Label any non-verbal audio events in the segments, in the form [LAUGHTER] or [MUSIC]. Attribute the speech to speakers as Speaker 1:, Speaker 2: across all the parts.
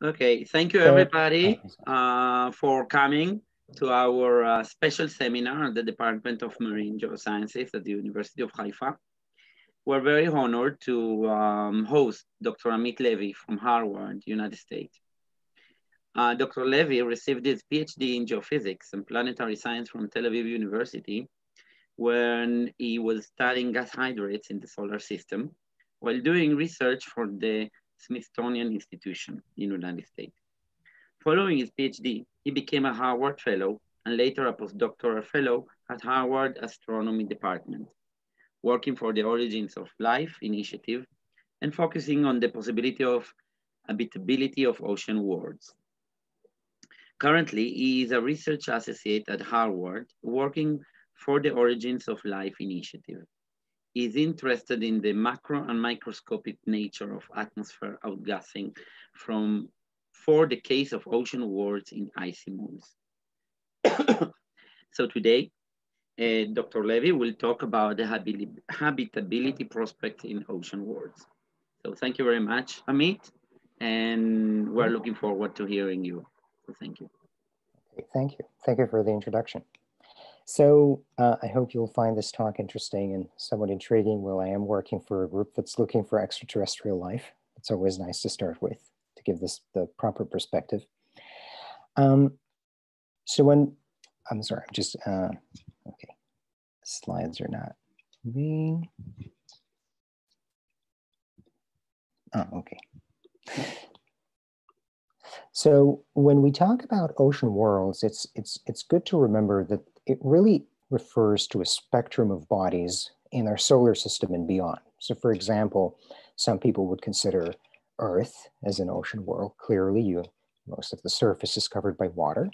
Speaker 1: Okay, thank you everybody uh, for coming to our uh, special seminar at the Department of Marine Geosciences at the University of Haifa. We're very honored to um, host Dr. Amit Levi from Harvard, United States. Uh, Dr. Levi received his PhD in geophysics and planetary science from Tel Aviv University when he was studying gas hydrates in the solar system while doing research for the Smithsonian Institution in United States. Following his PhD, he became a Harvard Fellow and later a postdoctoral fellow at Harvard Astronomy Department, working for the Origins of Life initiative and focusing on the possibility of habitability of ocean worlds. Currently, he is a research associate at Harvard, working for the Origins of Life initiative is interested in the macro and microscopic nature of atmosphere outgassing from for the case of ocean worlds in icy moons. [COUGHS] so today, uh, Dr. Levi will talk about the habitability prospect in ocean worlds. So thank you very much, Amit, and we're looking forward to hearing you. So thank you.
Speaker 2: Thank you. Thank you for the introduction. So uh, I hope you'll find this talk interesting and somewhat intriguing. Well, I am working for a group that's looking for extraterrestrial life. It's always nice to start with to give this the proper perspective. Um, so when, I'm sorry, I'm just, uh, okay, slides are not moving. Oh, okay. So when we talk about ocean worlds, it's it's it's good to remember that it really refers to a spectrum of bodies in our solar system and beyond. So, for example, some people would consider Earth as an ocean world. Clearly, you, most of the surface is covered by water.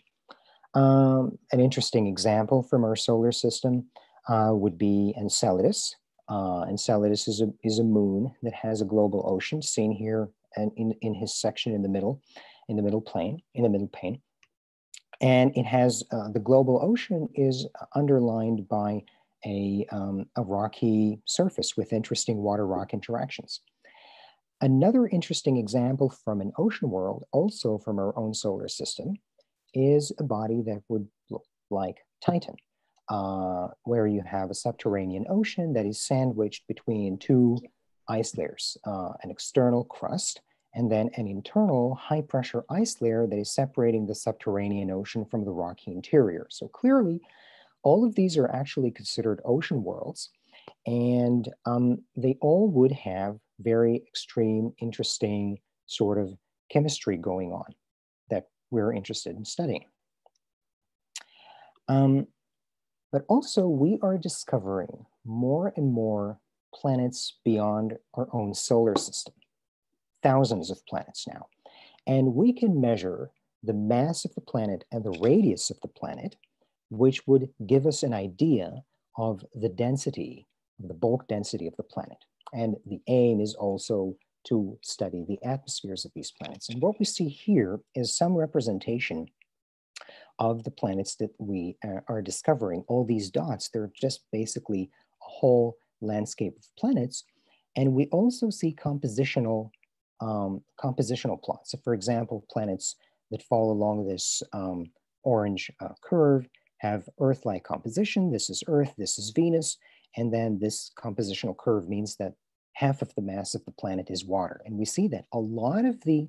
Speaker 2: Um, an interesting example from our solar system uh, would be Enceladus. Uh, Enceladus is a, is a moon that has a global ocean seen here and in, in his section in the middle, in the middle plane, in the middle pane and it has uh, the global ocean is underlined by a, um, a rocky surface with interesting water rock interactions. Another interesting example from an ocean world, also from our own solar system, is a body that would look like Titan, uh, where you have a subterranean ocean that is sandwiched between two ice layers, uh, an external crust and then an internal high pressure ice layer that is separating the subterranean ocean from the rocky interior. So clearly, all of these are actually considered ocean worlds, and um, they all would have very extreme, interesting sort of chemistry going on that we're interested in studying. Um, but also, we are discovering more and more planets beyond our own solar system thousands of planets now. And we can measure the mass of the planet and the radius of the planet, which would give us an idea of the density, the bulk density of the planet. And the aim is also to study the atmospheres of these planets. And what we see here is some representation of the planets that we uh, are discovering. All these dots, they're just basically a whole landscape of planets. And we also see compositional um, compositional plots. So for example, planets that fall along this um, orange uh, curve have Earth-like composition. This is Earth, this is Venus, and then this compositional curve means that half of the mass of the planet is water. And we see that a lot of the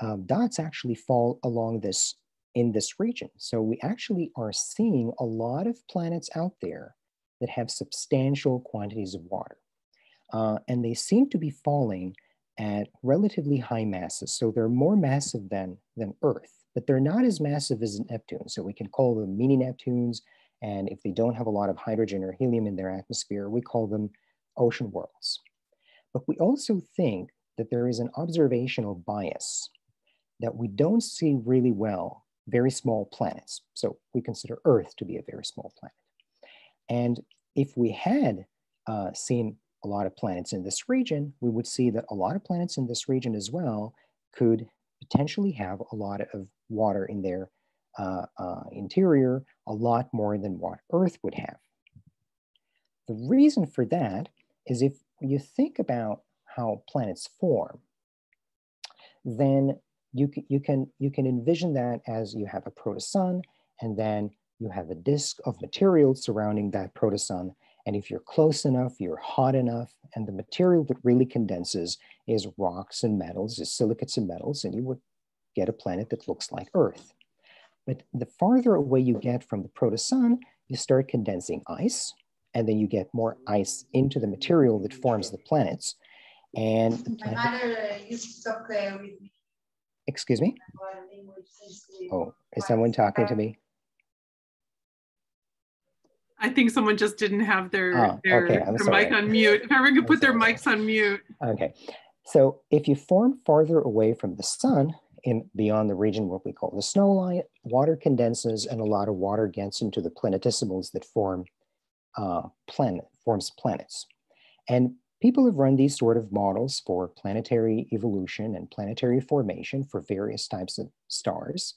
Speaker 2: um, dots actually fall along this in this region. So we actually are seeing a lot of planets out there that have substantial quantities of water. Uh, and they seem to be falling at relatively high masses. So they're more massive than, than Earth, but they're not as massive as Neptune. So we can call them mini Neptunes. And if they don't have a lot of hydrogen or helium in their atmosphere, we call them ocean worlds. But we also think that there is an observational bias that we don't see really well very small planets. So we consider Earth to be a very small planet. And if we had uh, seen a lot of planets in this region, we would see that a lot of planets in this region as well could potentially have a lot of water in their uh, uh, interior, a lot more than what Earth would have. The reason for that is if you think about how planets form, then you, you, can, you can envision that as you have a protosun and then you have a disk of material surrounding that protosun. And if you're close enough, you're hot enough, and the material that really condenses is rocks and metals, is silicates and metals, and you would get a planet that looks like Earth. But the farther away you get from the protosun, you start condensing ice, and then you get more ice into the material that forms the planets. And the planet, My mother used to talk with me. Excuse me? Oh, is someone talking to me?
Speaker 3: I think someone just didn't have their, oh, their, okay, their mic on mute. If everyone could put their mics on mute.
Speaker 2: Okay. So if you form farther away from the sun, in beyond the region what we call the snow line, water condenses and a lot of water gets into the planetesimals that form uh, planet, forms planets. And people have run these sort of models for planetary evolution and planetary formation for various types of stars.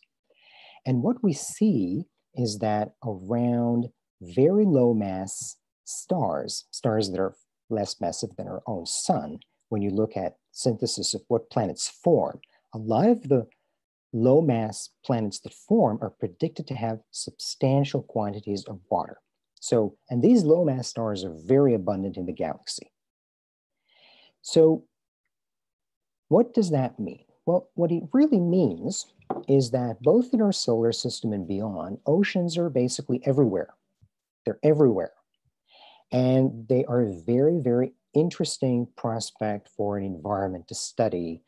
Speaker 2: And what we see is that around very low mass stars, stars that are less massive than our own sun, when you look at synthesis of what planets form, a lot of the low mass planets that form are predicted to have substantial quantities of water. So, and these low mass stars are very abundant in the galaxy. So what does that mean? Well, what it really means is that both in our solar system and beyond, oceans are basically everywhere. They're everywhere. And they are a very, very interesting prospect for an environment to study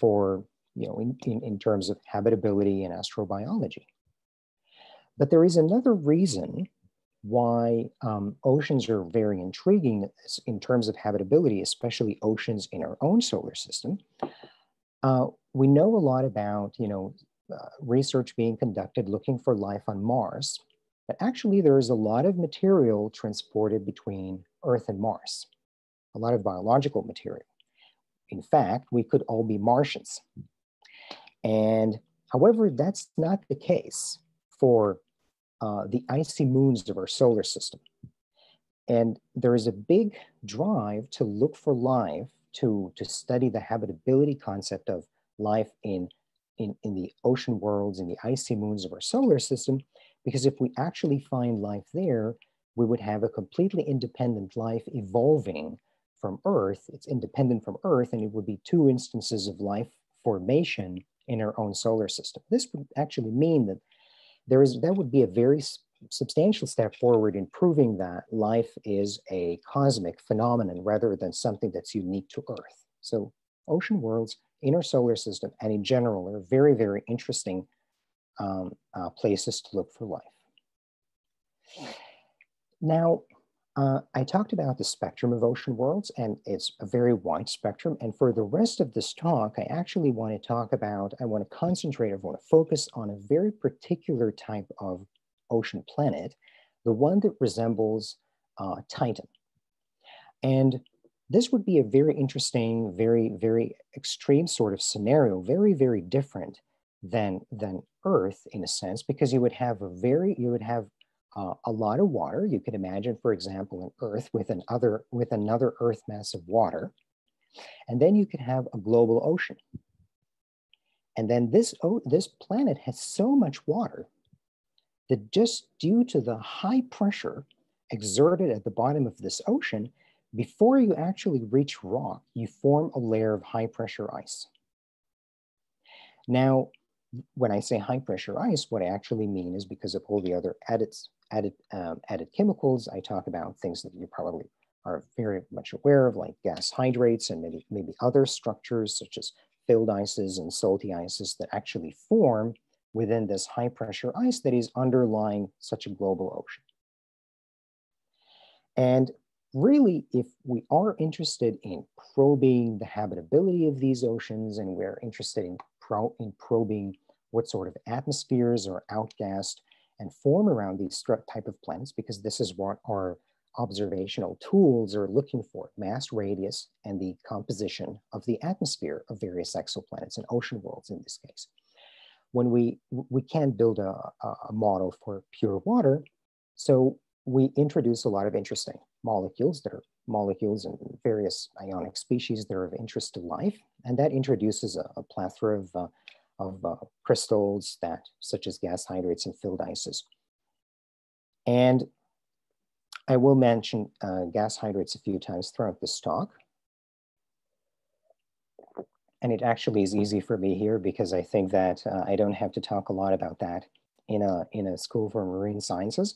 Speaker 2: for you know, in, in, in terms of habitability and astrobiology. But there is another reason why um, oceans are very intriguing in terms of habitability, especially oceans in our own solar system. Uh, we know a lot about, you know, uh, research being conducted looking for life on Mars, but actually there is a lot of material transported between Earth and Mars, a lot of biological material. In fact, we could all be Martians. And however, that's not the case for uh, the icy moons of our solar system. And there is a big drive to look for life, to, to study the habitability concept of life in, in, in the ocean worlds, in the icy moons of our solar system, because if we actually find life there, we would have a completely independent life evolving from Earth. It's independent from Earth, and it would be two instances of life formation in our own solar system. This would actually mean that there is that would be a very substantial step forward in proving that life is a cosmic phenomenon rather than something that's unique to Earth. So ocean worlds in our solar system and in general are very, very interesting um, uh, places to look for life. Now, uh, I talked about the spectrum of ocean worlds, and it's a very wide spectrum. And for the rest of this talk, I actually want to talk about, I want to concentrate, I want to focus on a very particular type of ocean planet, the one that resembles uh, Titan. And this would be a very interesting, very, very extreme sort of scenario, very, very different than, than Earth in a sense, because you would have a very, you would have uh, a lot of water. You could imagine, for example, an Earth with, an other, with another Earth mass of water. And then you could have a global ocean. And then this, this planet has so much water that just due to the high pressure exerted at the bottom of this ocean, before you actually reach rock, you form a layer of high pressure ice. Now, when I say high pressure ice, what I actually mean is because of all the other added, added, um, added chemicals, I talk about things that you probably are very much aware of, like gas hydrates and maybe, maybe other structures such as filled ices and salty ices that actually form within this high pressure ice that is underlying such a global ocean. And really, if we are interested in probing the habitability of these oceans and we're interested in pro in probing what sort of atmospheres are outgassed and form around these type of planets, because this is what our observational tools are looking for, mass radius and the composition of the atmosphere of various exoplanets and ocean worlds in this case. When we, we can't build a, a model for pure water, so we introduce a lot of interesting molecules that are molecules and various ionic species that are of interest to life. And that introduces a, a plethora of, uh, of uh, crystals that, such as gas hydrates and filled ices. And I will mention uh, gas hydrates a few times throughout this talk. And it actually is easy for me here because I think that uh, I don't have to talk a lot about that in a, in a school for marine sciences.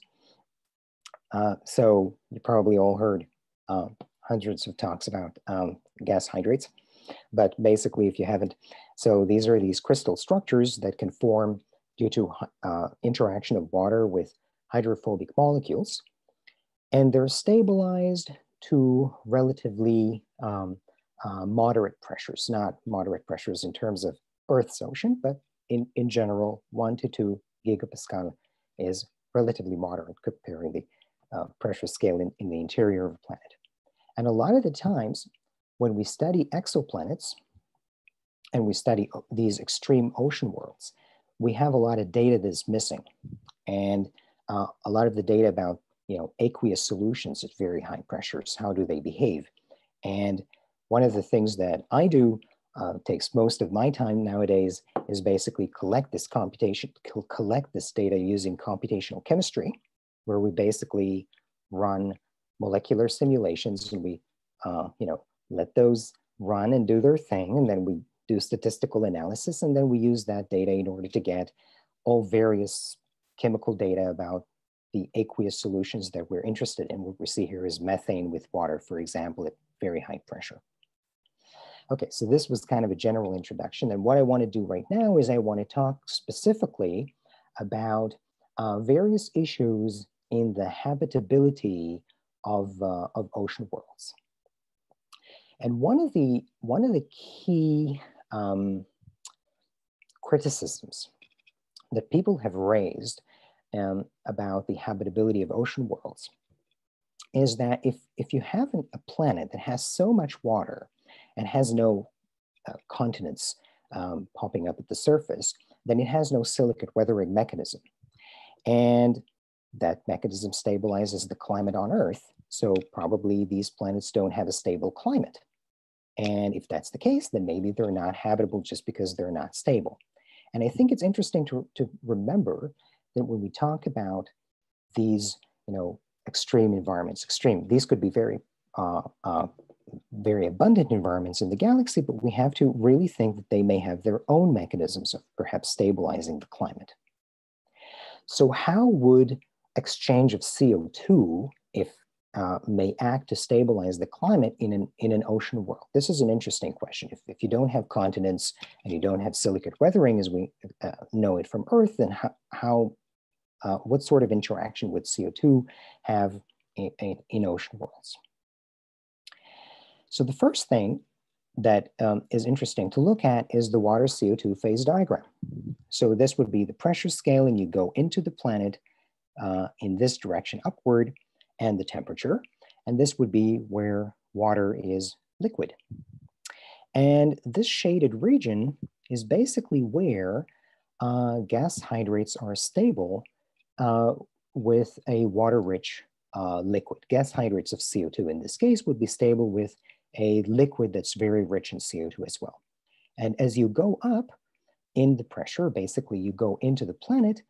Speaker 2: Uh, so you probably all heard uh, hundreds of talks about um, gas hydrates. But basically, if you haven't, so these are these crystal structures that can form due to uh, interaction of water with hydrophobic molecules. And they're stabilized to relatively um, uh, moderate pressures, not moderate pressures in terms of Earth's ocean, but in, in general, one to two gigapascal is relatively moderate comparing the uh, pressure scale in, in the interior of a planet. And a lot of the times when we study exoplanets and we study these extreme ocean worlds, we have a lot of data that's missing. And uh, a lot of the data about, you know, aqueous solutions at very high pressures, how do they behave? And one of the things that I do uh, takes most of my time nowadays is basically collect this computation, collect this data using computational chemistry, where we basically run molecular simulations and we, uh, you know, let those run and do their thing. And then we do statistical analysis. And then we use that data in order to get all various chemical data about the aqueous solutions that we're interested in. What we see here is methane with water, for example, at very high pressure. Okay, so this was kind of a general introduction. And what I want to do right now is I want to talk specifically about uh, various issues in the habitability of, uh, of ocean worlds. And one of the, one of the key um, criticisms that people have raised um, about the habitability of ocean worlds is that if, if you have an, a planet that has so much water and has no uh, continents um, popping up at the surface, then it has no silicate weathering mechanism. And that mechanism stabilizes the climate on Earth. So probably these planets don't have a stable climate. And if that's the case, then maybe they're not habitable just because they're not stable. And I think it's interesting to, to remember that when we talk about these, you know, extreme environments, extreme, these could be very, uh, uh, very abundant environments in the galaxy, but we have to really think that they may have their own mechanisms of perhaps stabilizing the climate. So how would exchange of CO2, if uh, may act to stabilize the climate in an, in an ocean world? This is an interesting question. If, if you don't have continents and you don't have silicate weathering as we uh, know it from Earth, then how, how uh, what sort of interaction would CO2 have in, in, in, ocean worlds? So the first thing that um, is interesting to look at is the water CO2 phase diagram. So this would be the pressure scale and you go into the planet uh, in this direction upward and the temperature. And this would be where water is liquid. And this shaded region is basically where uh, gas hydrates are stable uh, with a water-rich uh, liquid. Gas hydrates of CO2 in this case would be stable with a liquid that's very rich in CO2 as well. And as you go up in the pressure, basically you go into the planet,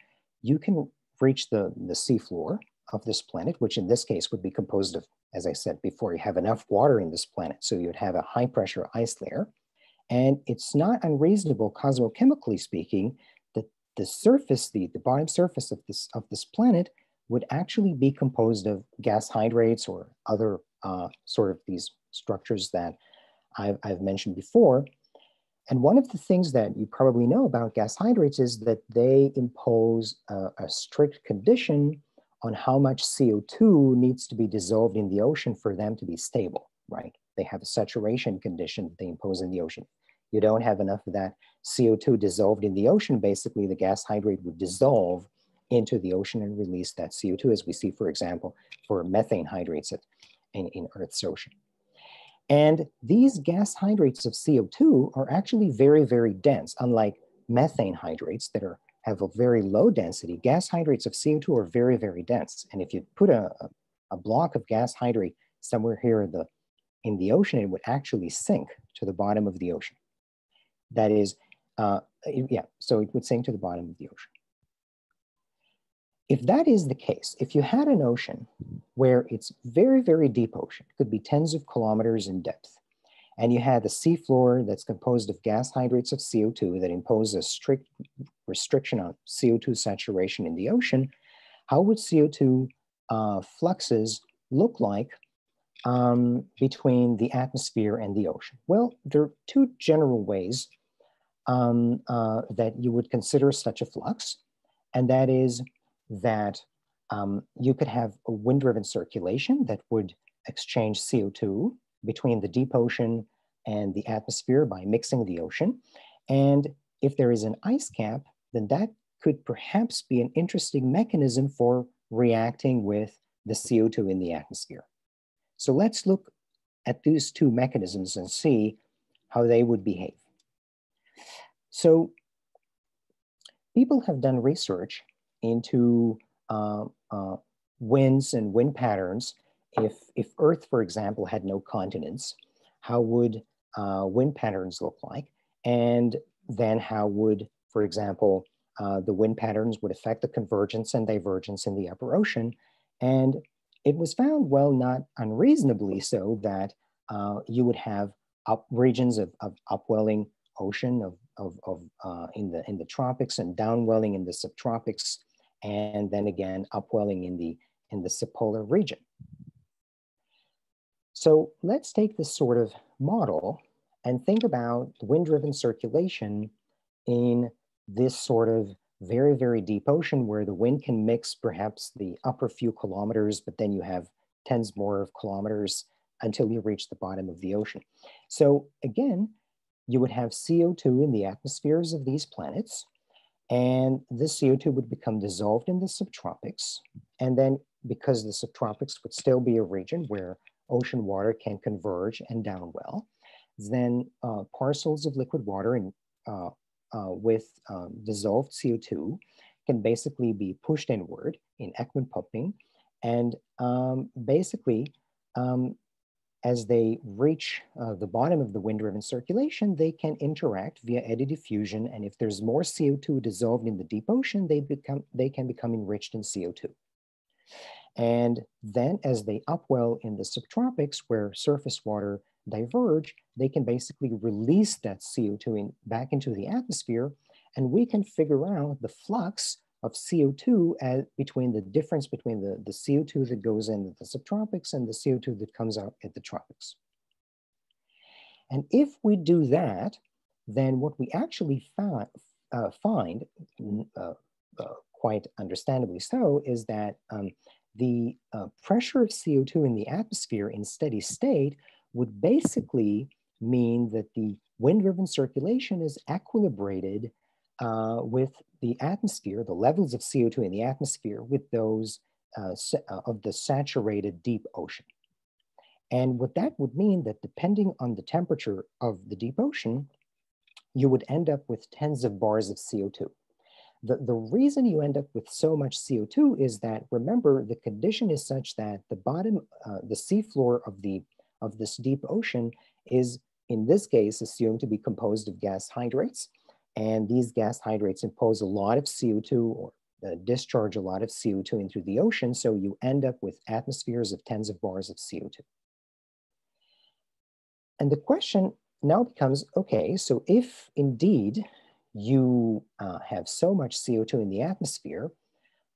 Speaker 2: you can reach the, the seafloor of this planet, which in this case would be composed of, as I said before, you have enough water in this planet. So you'd have a high pressure ice layer. And it's not unreasonable, cosmochemically speaking, that the surface, the, the bottom surface of this, of this planet would actually be composed of gas hydrates or other uh, sort of these structures that I've, I've mentioned before. And one of the things that you probably know about gas hydrates is that they impose a, a strict condition on how much CO2 needs to be dissolved in the ocean for them to be stable, right? They have a saturation condition they impose in the ocean. You don't have enough of that CO2 dissolved in the ocean, basically the gas hydrate would dissolve into the ocean and release that CO2 as we see, for example, for methane hydrates in, in Earth's ocean. And these gas hydrates of CO2 are actually very, very dense, unlike methane hydrates that are have a very low density, gas hydrates of CO2 are very, very dense. And if you put a, a block of gas hydrate somewhere here in the, in the ocean, it would actually sink to the bottom of the ocean. That is, uh, yeah, so it would sink to the bottom of the ocean. If that is the case, if you had an ocean where it's very, very deep ocean, could be tens of kilometers in depth, and you had the seafloor that's composed of gas hydrates of CO2 that impose a strict restriction on CO2 saturation in the ocean, how would CO2 uh, fluxes look like um, between the atmosphere and the ocean? Well, there are two general ways um, uh, that you would consider such a flux, and that is that um, you could have a wind-driven circulation that would exchange CO2 between the deep ocean and the atmosphere by mixing the ocean. And if there is an ice cap, then that could perhaps be an interesting mechanism for reacting with the CO2 in the atmosphere. So let's look at these two mechanisms and see how they would behave. So people have done research into uh, uh, winds and wind patterns. If, if Earth, for example, had no continents, how would uh, wind patterns look like? And then how would, for example, uh, the wind patterns would affect the convergence and divergence in the upper ocean. And it was found, well, not unreasonably so, that uh, you would have up regions of, of upwelling ocean of, of, of uh, in, the, in the tropics and downwelling in the subtropics, and then again upwelling in the, in the subpolar region. So let's take this sort of model and think about wind-driven circulation in this sort of very, very deep ocean where the wind can mix perhaps the upper few kilometers, but then you have tens more of kilometers until you reach the bottom of the ocean. So again, you would have CO2 in the atmospheres of these planets, and this CO2 would become dissolved in the subtropics. And then because the subtropics would still be a region where ocean water can converge and downwell, then uh, parcels of liquid water in, uh, uh, with um, dissolved CO2 can basically be pushed inward in Ekman pumping. And um, basically, um, as they reach uh, the bottom of the wind-driven circulation, they can interact via eddy diffusion. And if there's more CO2 dissolved in the deep ocean, they, become, they can become enriched in CO2. And then as they upwell in the subtropics where surface water diverge, they can basically release that CO2 in, back into the atmosphere, and we can figure out the flux of CO2 as, between the difference between the, the CO2 that goes in the subtropics and the CO2 that comes out at the tropics. And if we do that, then what we actually find, uh, find uh, uh, quite understandably so, is that um, the uh, pressure of CO2 in the atmosphere in steady state would basically mean that the wind-driven circulation is equilibrated uh, with the atmosphere, the levels of CO2 in the atmosphere with those uh, uh, of the saturated deep ocean. And what that would mean that depending on the temperature of the deep ocean, you would end up with tens of bars of CO2. The, the reason you end up with so much CO2 is that, remember, the condition is such that the bottom, uh, the seafloor of the of this deep ocean is, in this case, assumed to be composed of gas hydrates. And these gas hydrates impose a lot of CO2 or uh, discharge a lot of CO2 into the ocean. So you end up with atmospheres of tens of bars of CO2. And the question now becomes, okay, so if indeed you uh, have so much CO2 in the atmosphere,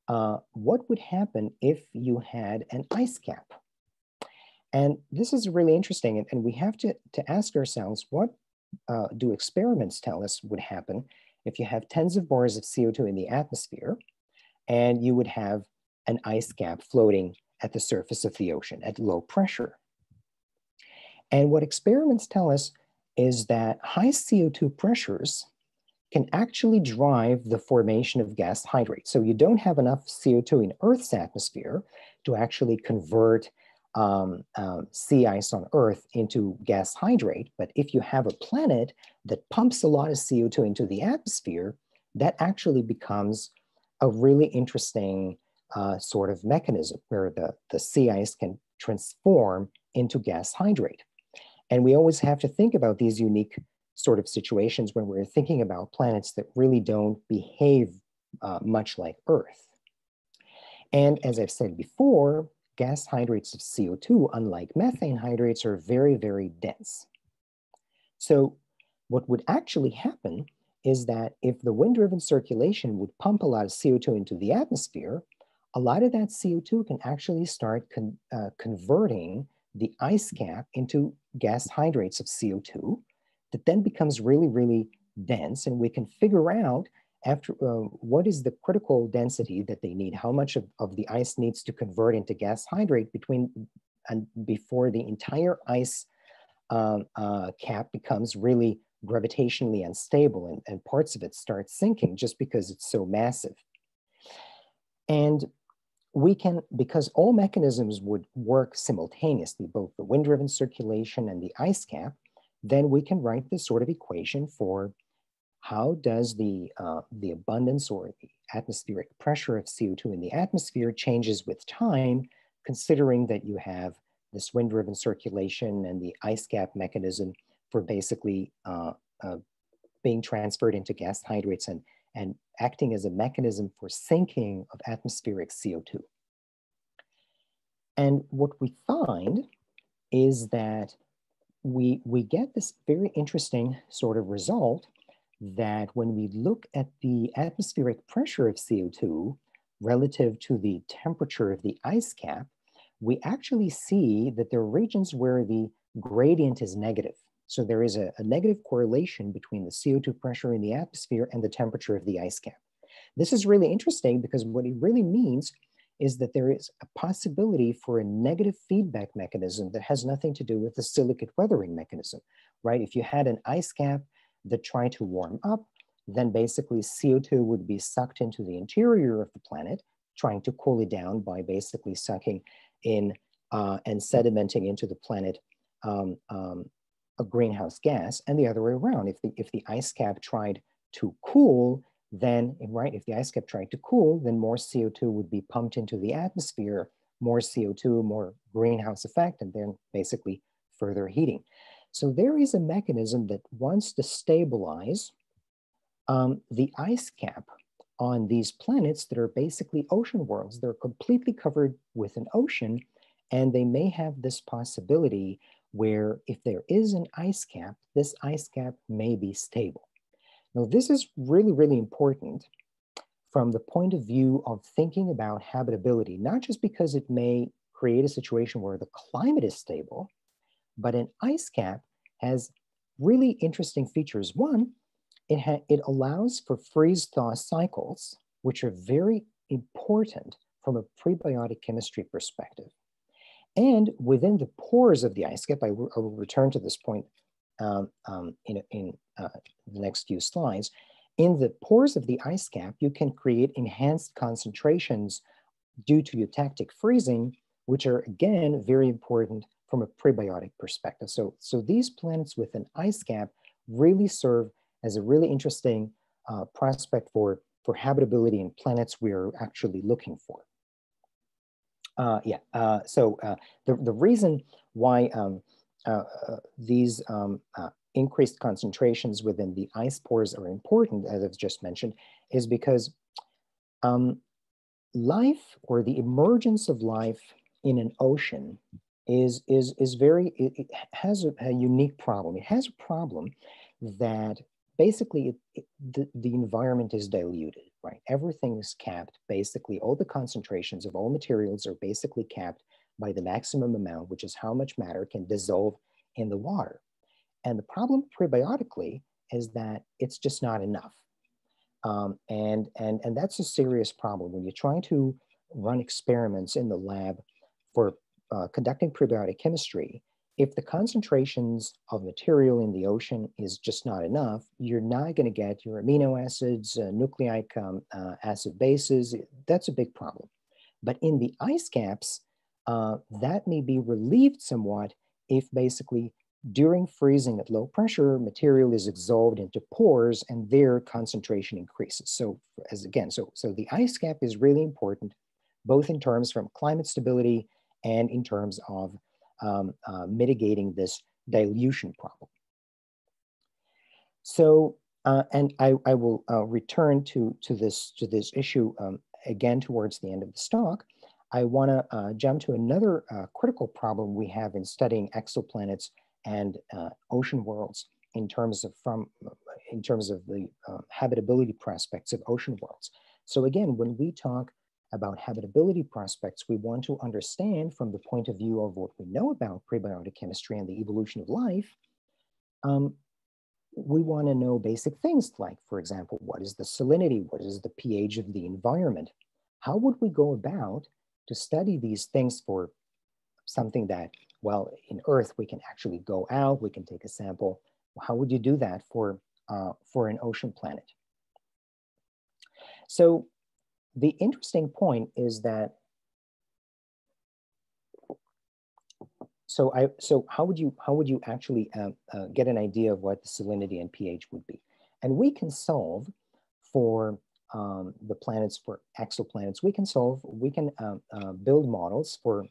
Speaker 2: uh, what would happen if you had an ice cap? And this is really interesting. And, and we have to, to ask ourselves, what uh, do experiments tell us would happen if you have tens of bars of CO2 in the atmosphere and you would have an ice cap floating at the surface of the ocean at low pressure? And what experiments tell us is that high CO2 pressures can actually drive the formation of gas hydrates. So you don't have enough CO2 in Earth's atmosphere to actually convert um, um, sea ice on Earth into gas hydrate. But if you have a planet that pumps a lot of CO2 into the atmosphere, that actually becomes a really interesting uh, sort of mechanism where the, the sea ice can transform into gas hydrate. And we always have to think about these unique sort of situations when we're thinking about planets that really don't behave uh, much like Earth. And as I've said before, gas hydrates of CO2, unlike methane hydrates, are very, very dense. So what would actually happen is that if the wind-driven circulation would pump a lot of CO2 into the atmosphere, a lot of that CO2 can actually start con uh, converting the ice cap into gas hydrates of CO2 that then becomes really, really dense. And we can figure out after uh, what is the critical density that they need, how much of, of the ice needs to convert into gas hydrate between and before the entire ice um, uh, cap becomes really gravitationally unstable and, and parts of it start sinking just because it's so massive. And we can, because all mechanisms would work simultaneously, both the wind-driven circulation and the ice cap, then we can write this sort of equation for how does the, uh, the abundance or the atmospheric pressure of CO2 in the atmosphere changes with time, considering that you have this wind-driven circulation and the ice cap mechanism for basically uh, uh, being transferred into gas hydrates and, and acting as a mechanism for sinking of atmospheric CO2. And what we find is that we, we get this very interesting sort of result that when we look at the atmospheric pressure of CO2 relative to the temperature of the ice cap, we actually see that there are regions where the gradient is negative. So there is a, a, negative correlation between the CO2 pressure in the atmosphere and the temperature of the ice cap. This is really interesting because what it really means is that there is a possibility for a negative feedback mechanism that has nothing to do with the silicate weathering mechanism, right? If you had an ice cap that try to warm up, then basically CO2 would be sucked into the interior of the planet, trying to cool it down by basically sucking in uh, and sedimenting into the planet um, um, a greenhouse gas, and the other way around. If the, if the ice cap tried to cool, then, right, if the ice cap tried to cool, then more CO2 would be pumped into the atmosphere, more CO2, more greenhouse effect, and then basically further heating. So there is a mechanism that wants to stabilize um, the ice cap on these planets that are basically ocean worlds. They're completely covered with an ocean, and they may have this possibility where if there is an ice cap, this ice cap may be stable. Now, this is really, really important from the point of view of thinking about habitability, not just because it may create a situation where the climate is stable, but an ice cap has really interesting features. One, it, it allows for freeze thaw cycles, which are very important from a prebiotic chemistry perspective. And within the pores of the ice cap, I will return to this point um, um, in, in uh, the next few slides. In the pores of the ice cap, you can create enhanced concentrations due to eutectic freezing, which are again very important from a prebiotic perspective. So, so these planets with an ice cap really serve as a really interesting uh, prospect for, for habitability in planets we're actually looking for. Uh, yeah, uh, so uh, the, the reason why um, uh, uh, these um, increased concentrations within the ice pores are important, as I've just mentioned, is because um, life or the emergence of life in an ocean is is is very it, it has a, a, unique problem. It has a problem that basically it, it, the, the environment is diluted, right? Everything is capped. Basically, all the concentrations of all materials are basically capped by the maximum amount, which is how much matter can dissolve in the water. And the problem prebiotically is that it's just not enough. Um, and, and, and that's a serious problem when you're trying to run experiments in the lab for uh, conducting prebiotic chemistry, if the concentrations of material in the ocean is just not enough, you're not going to get your amino acids, uh, nucleic um, uh, acid bases. That's a big problem. But in the ice caps, uh, that may be relieved somewhat if basically during freezing at low pressure, material is exsolved into pores and their concentration increases. So as again, so, so the ice cap is really important, both in terms from climate stability and in terms of um, uh, mitigating this dilution problem. So, uh, and I, I will uh, return to, to, this, to this issue um, again towards the end of the talk. I want to uh, jump to another uh, critical problem we have in studying exoplanets and uh, ocean worlds in terms of from in terms of the uh, habitability prospects of ocean worlds. So again, when we talk about habitability prospects, we want to understand from the point of view of what we know about prebiotic chemistry and the evolution of life, um, we want to know basic things like, for example, what is the salinity? What is the pH of the environment? How would we go about to study these things for something that, well, in Earth, we can actually go out, we can take a sample. How would you do that for, uh, for an ocean planet? So the interesting point is that so I so how would you how would you actually uh, uh, get an idea of what the salinity and pH would be? And we can solve for um, the planets for exoplanets. We can solve we can uh, uh build models for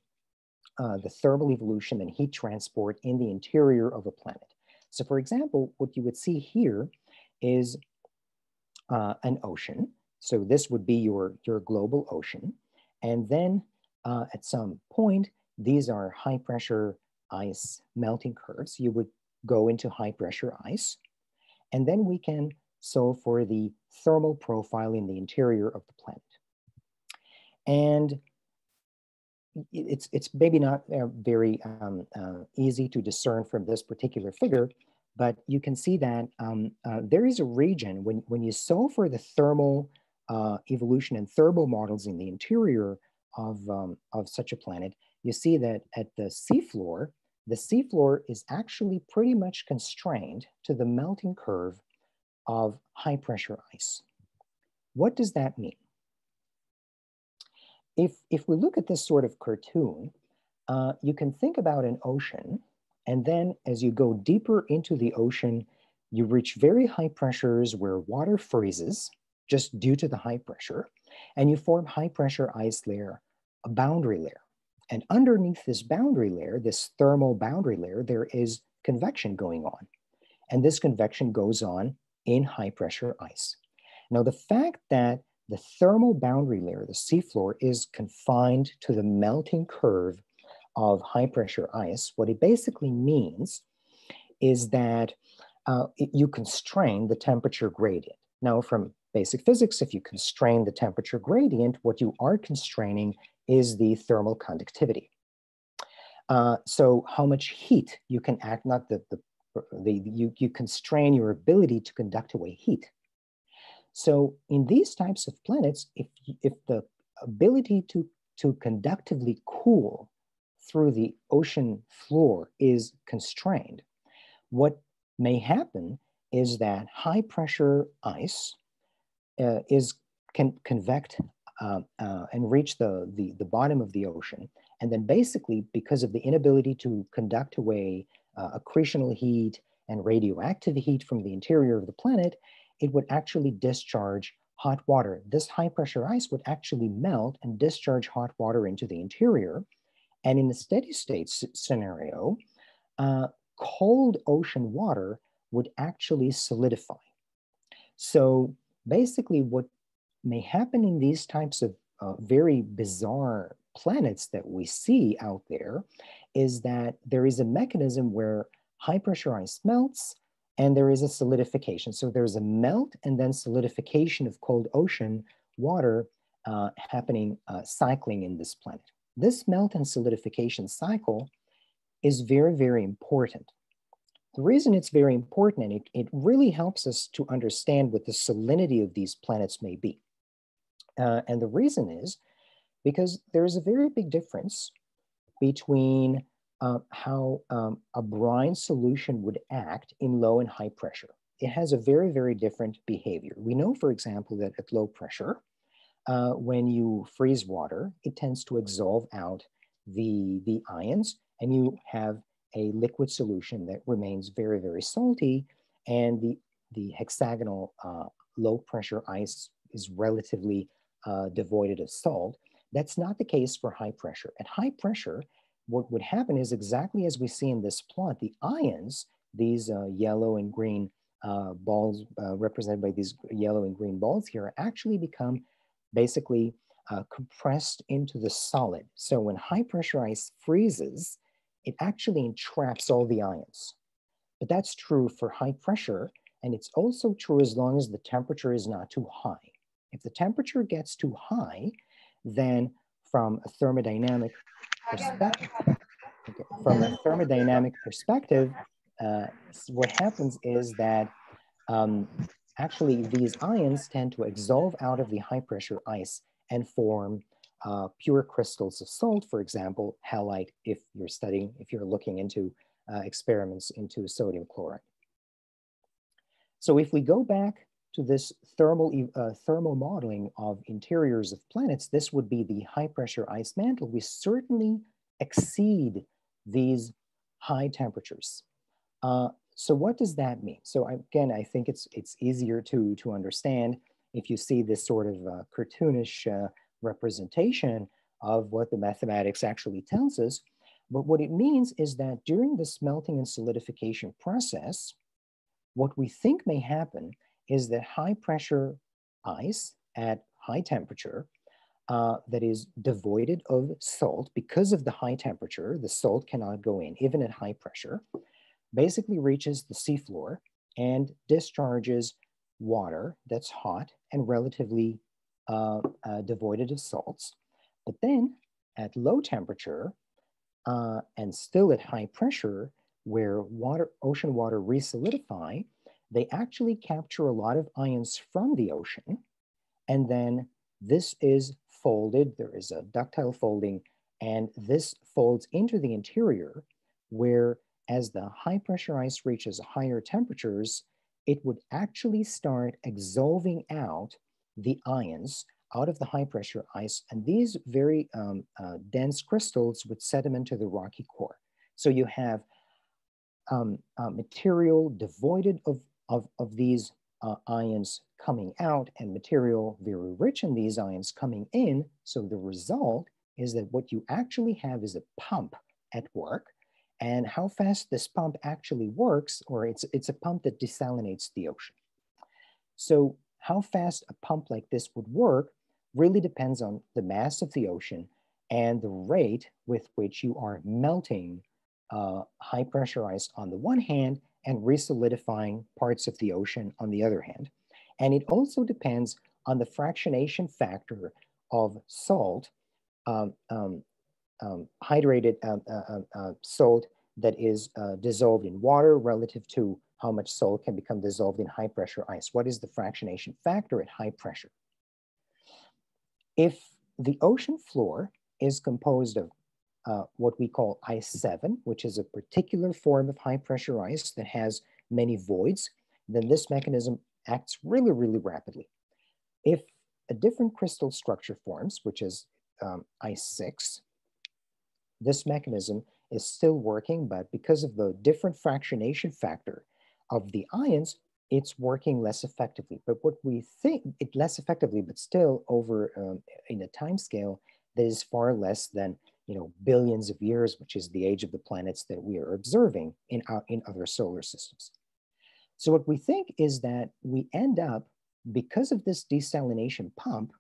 Speaker 2: uh, the thermal evolution and heat transport in the interior of a planet. So, for example, what you would see here is uh, an ocean so this would be your, your global ocean. And then uh, at some point, these are high pressure ice melting curves. You would go into high pressure ice. And then we can solve for the thermal profile in the interior of the planet. And it's, it's maybe not uh, very um, uh, easy to discern from this particular figure, but you can see that um, uh, there is a region when, when you solve for the thermal uh, evolution and thermal models in the interior of, um, of such a planet, you see that at the seafloor, the seafloor is actually pretty much constrained to the melting curve of high pressure ice. What does that mean? If, if we look at this sort of cartoon, uh, you can think about an ocean, and then as you go deeper into the ocean, you reach very high pressures where water freezes, just due to the high pressure. And you form high pressure ice layer, a boundary layer. And underneath this boundary layer, this thermal boundary layer, there is convection going on. And this convection goes on in high pressure ice. Now, the fact that the thermal boundary layer, the seafloor, is confined to the melting curve of high pressure ice, what it basically means is that uh, it, you constrain the temperature gradient. Now, from basic physics, if you constrain the temperature gradient, what you are constraining is the thermal conductivity. Uh, so how much heat you can act, not the, the, the you, you constrain your ability to conduct away heat. So in these types of planets, if, if the ability to, to conductively cool through the ocean floor is constrained, what may happen is that high pressure ice uh, is can convect uh, uh, and reach the, the, the bottom of the ocean. And then basically, because of the inability to conduct away uh, accretional heat and radioactive heat from the interior of the planet, it would actually discharge hot water. This high pressure ice would actually melt and discharge hot water into the interior. And in the steady state scenario, uh, cold ocean water would actually solidify. So basically what may happen in these types of uh, very bizarre planets that we see out there is that there is a mechanism where high pressure ice melts and there is a solidification. So there's a melt and then solidification of cold ocean water uh, happening, uh, cycling in this planet. This melt and solidification cycle is very, very important. The reason it's very important, and it, it really helps us to understand what the salinity of these planets may be. Uh, and the reason is because there is a very big difference between uh, how um, a brine solution would act in low and high pressure. It has a very, very different behavior. We know, for example, that at low pressure, uh, when you freeze water, it tends to exsolve out the, the ions and you have a liquid solution that remains very, very salty, and the, the hexagonal uh, low pressure ice is relatively uh, devoid of salt. That's not the case for high pressure. At high pressure, what would happen is exactly as we see in this plot, the ions, these uh, yellow and green uh, balls uh, represented by these yellow and green balls here actually become basically uh, compressed into the solid. So when high pressure ice freezes, it actually entraps all the ions. But that's true for high pressure, and it's also true as long as the temperature is not too high. If the temperature gets too high, then from a thermodynamic perspective, okay, from a thermodynamic perspective, uh, what happens is that um, actually these ions tend to exsolve out of the high pressure ice and form uh, pure crystals of salt, for example, halite, if you're studying, if you're looking into uh, experiments into sodium chloride. So if we go back to this thermal, uh, thermal modeling of interiors of planets, this would be the high pressure ice mantle. We certainly exceed these high temperatures. Uh, so what does that mean? So again, I think it's, it's easier to, to understand if you see this sort of uh, cartoonish uh, representation of what the mathematics actually tells us. But what it means is that during the smelting and solidification process, what we think may happen is that high pressure ice at high temperature uh, that is devoided of salt because of the high temperature, the salt cannot go in even at high pressure, basically reaches the seafloor and discharges water that's hot and relatively uh, uh, devoid of salts. But then at low temperature uh, and still at high pressure, where water, ocean water resolidify, they actually capture a lot of ions from the ocean. And then this is folded, there is a ductile folding, and this folds into the interior where as the high pressure ice reaches higher temperatures, it would actually start exsolving out the ions out of the high pressure ice. And these very um, uh, dense crystals would sediment to the rocky core. So you have um, uh, material devoid of, of, of these uh, ions coming out and material very rich in these ions coming in. So the result is that what you actually have is a pump at work and how fast this pump actually works, or it's, it's a pump that desalinates the ocean. So how fast a pump like this would work really depends on the mass of the ocean and the rate with which you are melting uh, high pressure ice on the one hand and resolidifying parts of the ocean on the other hand. And it also depends on the fractionation factor of salt um, um, um, hydrated um, uh, uh, uh, salt that is uh, dissolved in water relative to how much salt can become dissolved in high pressure ice. What is the fractionation factor at high pressure? If the ocean floor is composed of uh, what we call ice 7, which is a particular form of high pressure ice that has many voids, then this mechanism acts really, really rapidly. If a different crystal structure forms, which is um, ice 6, this mechanism is still working, but because of the different fractionation factor of the ions, it's working less effectively. But what we think, it less effectively, but still over um, in a time scale that is far less than you know billions of years, which is the age of the planets that we are observing in, our, in other solar systems. So what we think is that we end up, because of this desalination pump,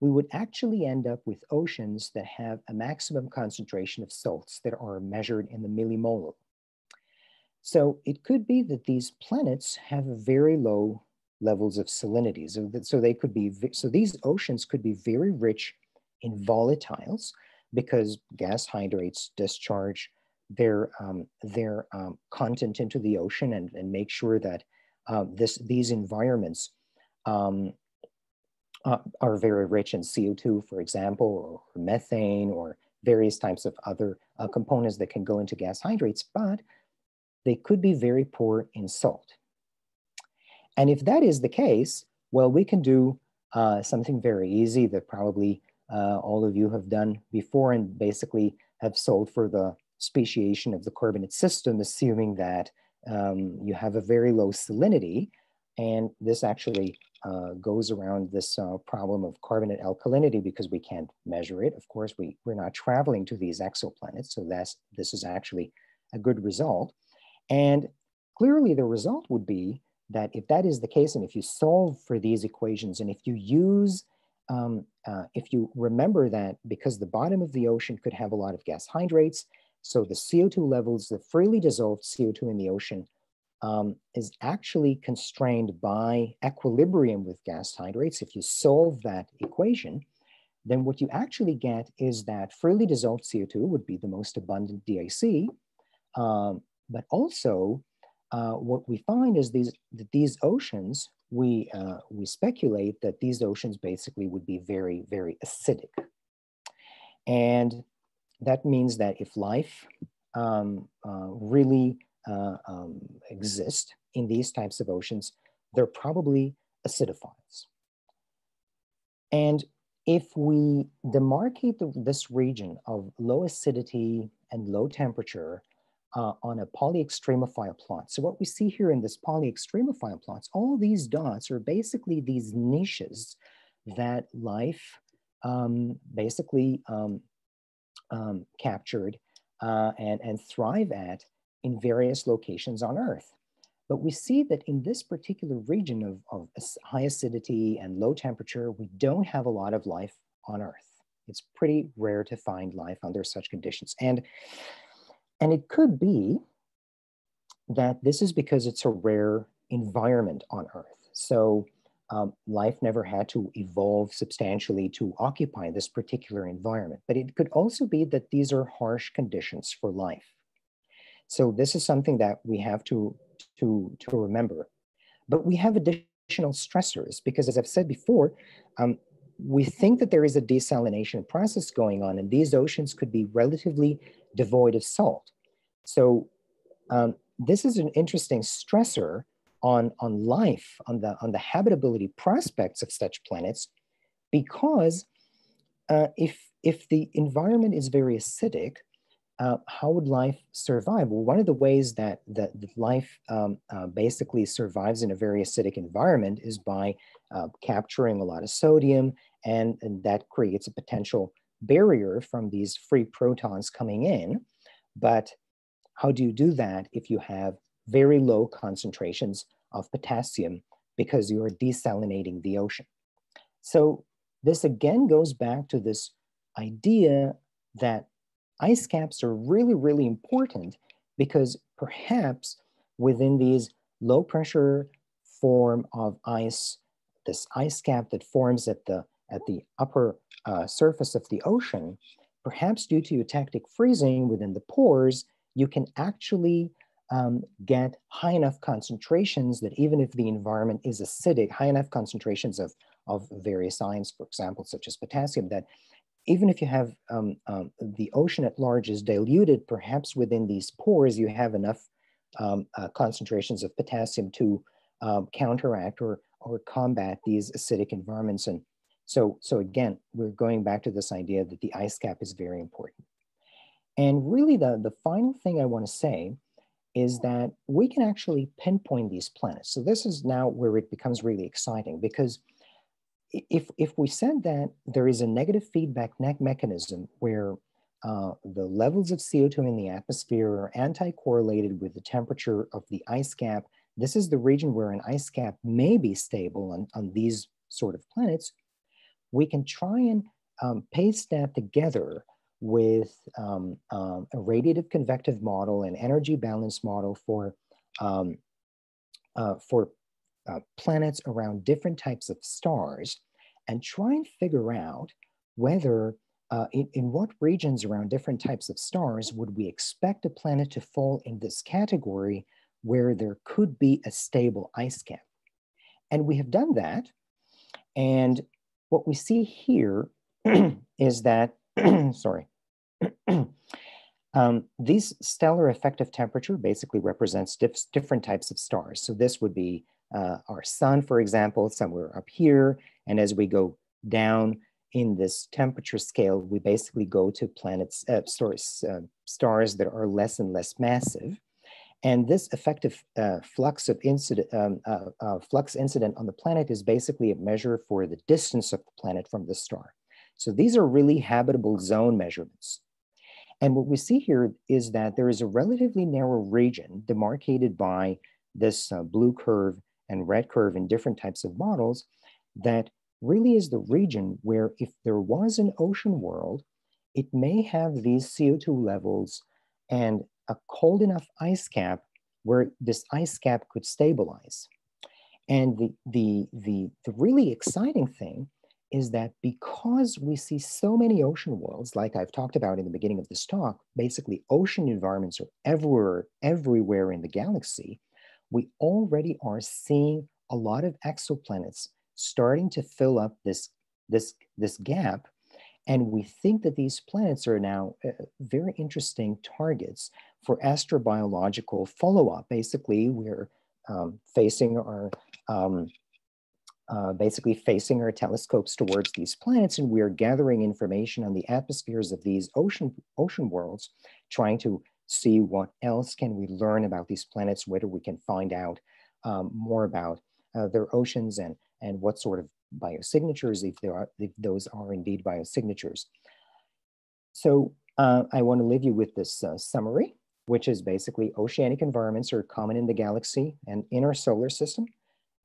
Speaker 2: we would actually end up with oceans that have a maximum concentration of salts that are measured in the millimolar. So it could be that these planets have very low levels of salinity. So, that, so they could be, so these oceans could be very rich in volatiles because gas hydrates discharge their, um, their um, content into the ocean and, and make sure that uh, this, these environments um, uh, are very rich in CO2, for example, or methane, or various types of other uh, components that can go into gas hydrates, but they could be very poor in salt. And if that is the case, well, we can do uh, something very easy that probably uh, all of you have done before and basically have solved for the speciation of the carbonate system, assuming that um, you have a very low salinity. And this actually uh, goes around this uh, problem of carbonate alkalinity because we can't measure it. Of course, we, we're not traveling to these exoplanets, so that's, this is actually a good result. And clearly the result would be that if that is the case, and if you solve for these equations, and if you use, um, uh, if you remember that because the bottom of the ocean could have a lot of gas hydrates, so the CO2 levels, the freely dissolved CO2 in the ocean um, is actually constrained by equilibrium with gas hydrates. If you solve that equation, then what you actually get is that freely dissolved CO2 would be the most abundant DIC, um, but also uh, what we find is these that these oceans we uh, we speculate that these oceans basically would be very very acidic, and that means that if life um, uh, really uh, um, exist in these types of oceans, they're probably acidophiles. And if we demarcate the, this region of low acidity and low temperature uh, on a polyextremophile plot. So what we see here in this polyextremophile plots, all these dots are basically these niches that life um, basically um, um, captured uh, and, and thrive at in various locations on Earth. But we see that in this particular region of, of high acidity and low temperature, we don't have a lot of life on Earth. It's pretty rare to find life under such conditions. And, and it could be that this is because it's a rare environment on Earth. So um, life never had to evolve substantially to occupy this particular environment. But it could also be that these are harsh conditions for life. So this is something that we have to to, to remember. But we have additional stressors because as I've said before, um, we think that there is a desalination process going on and these oceans could be relatively devoid of salt. So um, this is an interesting stressor on, on life, on the, on the habitability prospects of such planets, because uh, if, if the environment is very acidic, uh, how would life survive? Well, one of the ways that, that life um, uh, basically survives in a very acidic environment is by uh, capturing a lot of sodium, and, and that creates a potential barrier from these free protons coming in. But how do you do that if you have very low concentrations of potassium because you are desalinating the ocean? So this again goes back to this idea that ice caps are really, really important because perhaps within these low pressure form of ice, this ice cap that forms at the, at the upper uh, surface of the ocean, perhaps due to eutectic freezing within the pores, you can actually um, get high enough concentrations that even if the environment is acidic, high enough concentrations of, of various ions, for example, such as potassium, that even if you have um, um, the ocean at large is diluted, perhaps within these pores, you have enough um, uh, concentrations of potassium to um, counteract or, or combat these acidic environments. And so, so again, we're going back to this idea that the ice cap is very important. And really the, the final thing I wanna say is that we can actually pinpoint these planets. So this is now where it becomes really exciting because if, if we said that there is a negative feedback mechanism where uh, the levels of CO2 in the atmosphere are anti-correlated with the temperature of the ice cap, this is the region where an ice cap may be stable on, on these sort of planets, we can try and um, paste that together with um, um, a radiative convective model and energy balance model for, um, uh, for uh, planets around different types of stars and try and figure out whether uh, in, in what regions around different types of stars would we expect a planet to fall in this category where there could be a stable ice cap. And we have done that. And what we see here [CLEARS THROAT] is that, [CLEARS THROAT] sorry, [CLEARS THROAT] um, these stellar effective temperature basically represents dif different types of stars. So this would be uh, our sun, for example, somewhere up here. And as we go down in this temperature scale, we basically go to planets, uh, stars, uh, stars that are less and less massive. And this effective uh, flux of incident, um, uh, uh, flux incident on the planet is basically a measure for the distance of the planet from the star. So these are really habitable zone measurements. And what we see here is that there is a relatively narrow region demarcated by this uh, blue curve and red curve in different types of models that really is the region where if there was an ocean world, it may have these CO2 levels and a cold enough ice cap where this ice cap could stabilize. And the, the, the, the really exciting thing is that because we see so many ocean worlds, like I've talked about in the beginning of this talk, basically ocean environments are everywhere, everywhere in the galaxy, we already are seeing a lot of exoplanets starting to fill up this, this, this gap. And we think that these planets are now uh, very interesting targets for astrobiological follow-up. Basically, we're um, facing our um, uh, basically facing our telescopes towards these planets and we're gathering information on the atmospheres of these ocean, ocean worlds, trying to see what else can we learn about these planets, whether we can find out um, more about uh, their oceans and, and what sort of biosignatures, if, there are, if those are indeed biosignatures. So uh, I want to leave you with this uh, summary, which is basically oceanic environments are common in the galaxy and in our solar system.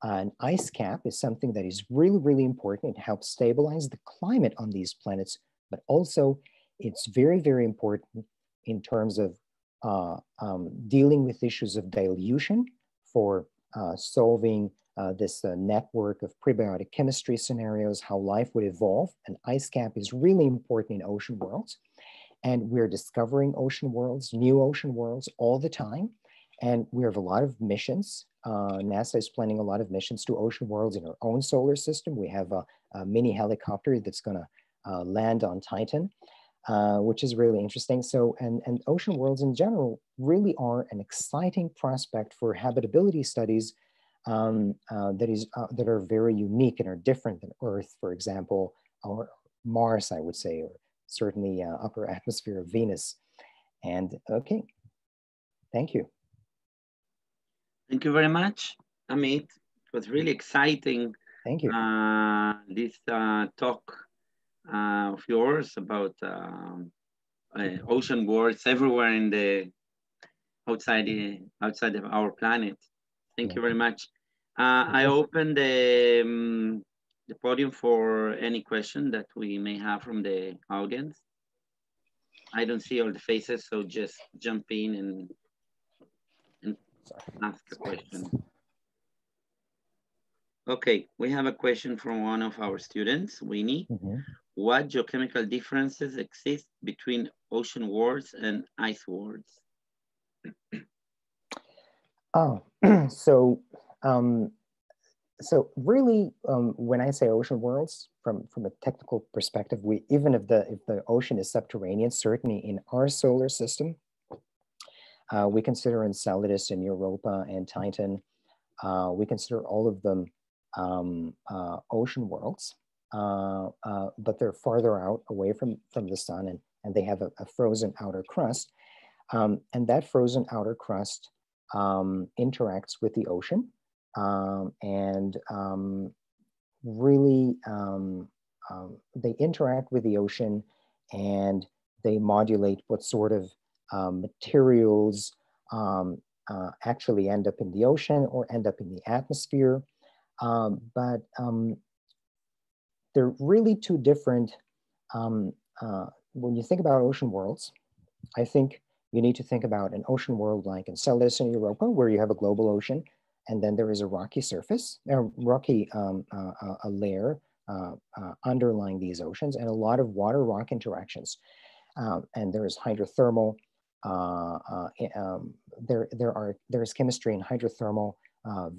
Speaker 2: an ice cap is something that is really, really important. It helps stabilize the climate on these planets, but also it's very, very important in terms of uh, um, dealing with issues of dilution for solving uh, this uh, network of prebiotic chemistry scenarios, how life would evolve. An ice cap is really important in ocean worlds. And we're discovering ocean worlds, new ocean worlds all the time. And we have a lot of missions. Uh, NASA is planning a lot of missions to ocean worlds in our own solar system. We have a, a mini helicopter that's going to uh, land on Titan. Uh, which is really interesting. So, and, and ocean worlds in general really are an exciting prospect for habitability studies um, uh, that is uh, that are very unique and are different than Earth, for example, or Mars, I would say, or certainly uh, upper atmosphere of Venus. And okay, thank you.
Speaker 1: Thank you very much, Amit. It was really exciting.
Speaker 2: Thank you.
Speaker 1: Uh, this uh, talk uh, of yours about um, ocean worlds everywhere in the outside the, outside of our planet. Thank you very much. Uh, I open the, um, the podium for any question that we may have from the audience. I don't see all the faces, so just jump in and, and ask a question. Okay, we have a question from one of our students, Winnie. Mm -hmm. What geochemical differences exist between ocean worlds and ice worlds? [CLEARS THROAT]
Speaker 2: oh, [CLEARS THROAT] so um, so really, um, when I say ocean worlds, from from a technical perspective, we even if the if the ocean is subterranean, certainly in our solar system, uh, we consider Enceladus and Europa and Titan. Uh, we consider all of them um, uh, ocean worlds, uh, uh, but they're farther out away from from the sun, and and they have a, a frozen outer crust, um, and that frozen outer crust um, interacts with the ocean um, and um, really um, um, they interact with the ocean and they modulate what sort of um, materials uh, actually end up in the ocean or end up in the atmosphere. but they're really two different, uh, when you think about ocean worlds, I think you need to think about an ocean world like Enceladus in Europa, where you have a global ocean and then there is a rocky surface, a rocky um, uh, uh, a layer uh, uh, underlying these oceans, and a lot of water-rock interactions. Um, and there is hydrothermal. Uh, uh, um, there, there are there is chemistry in hydrothermal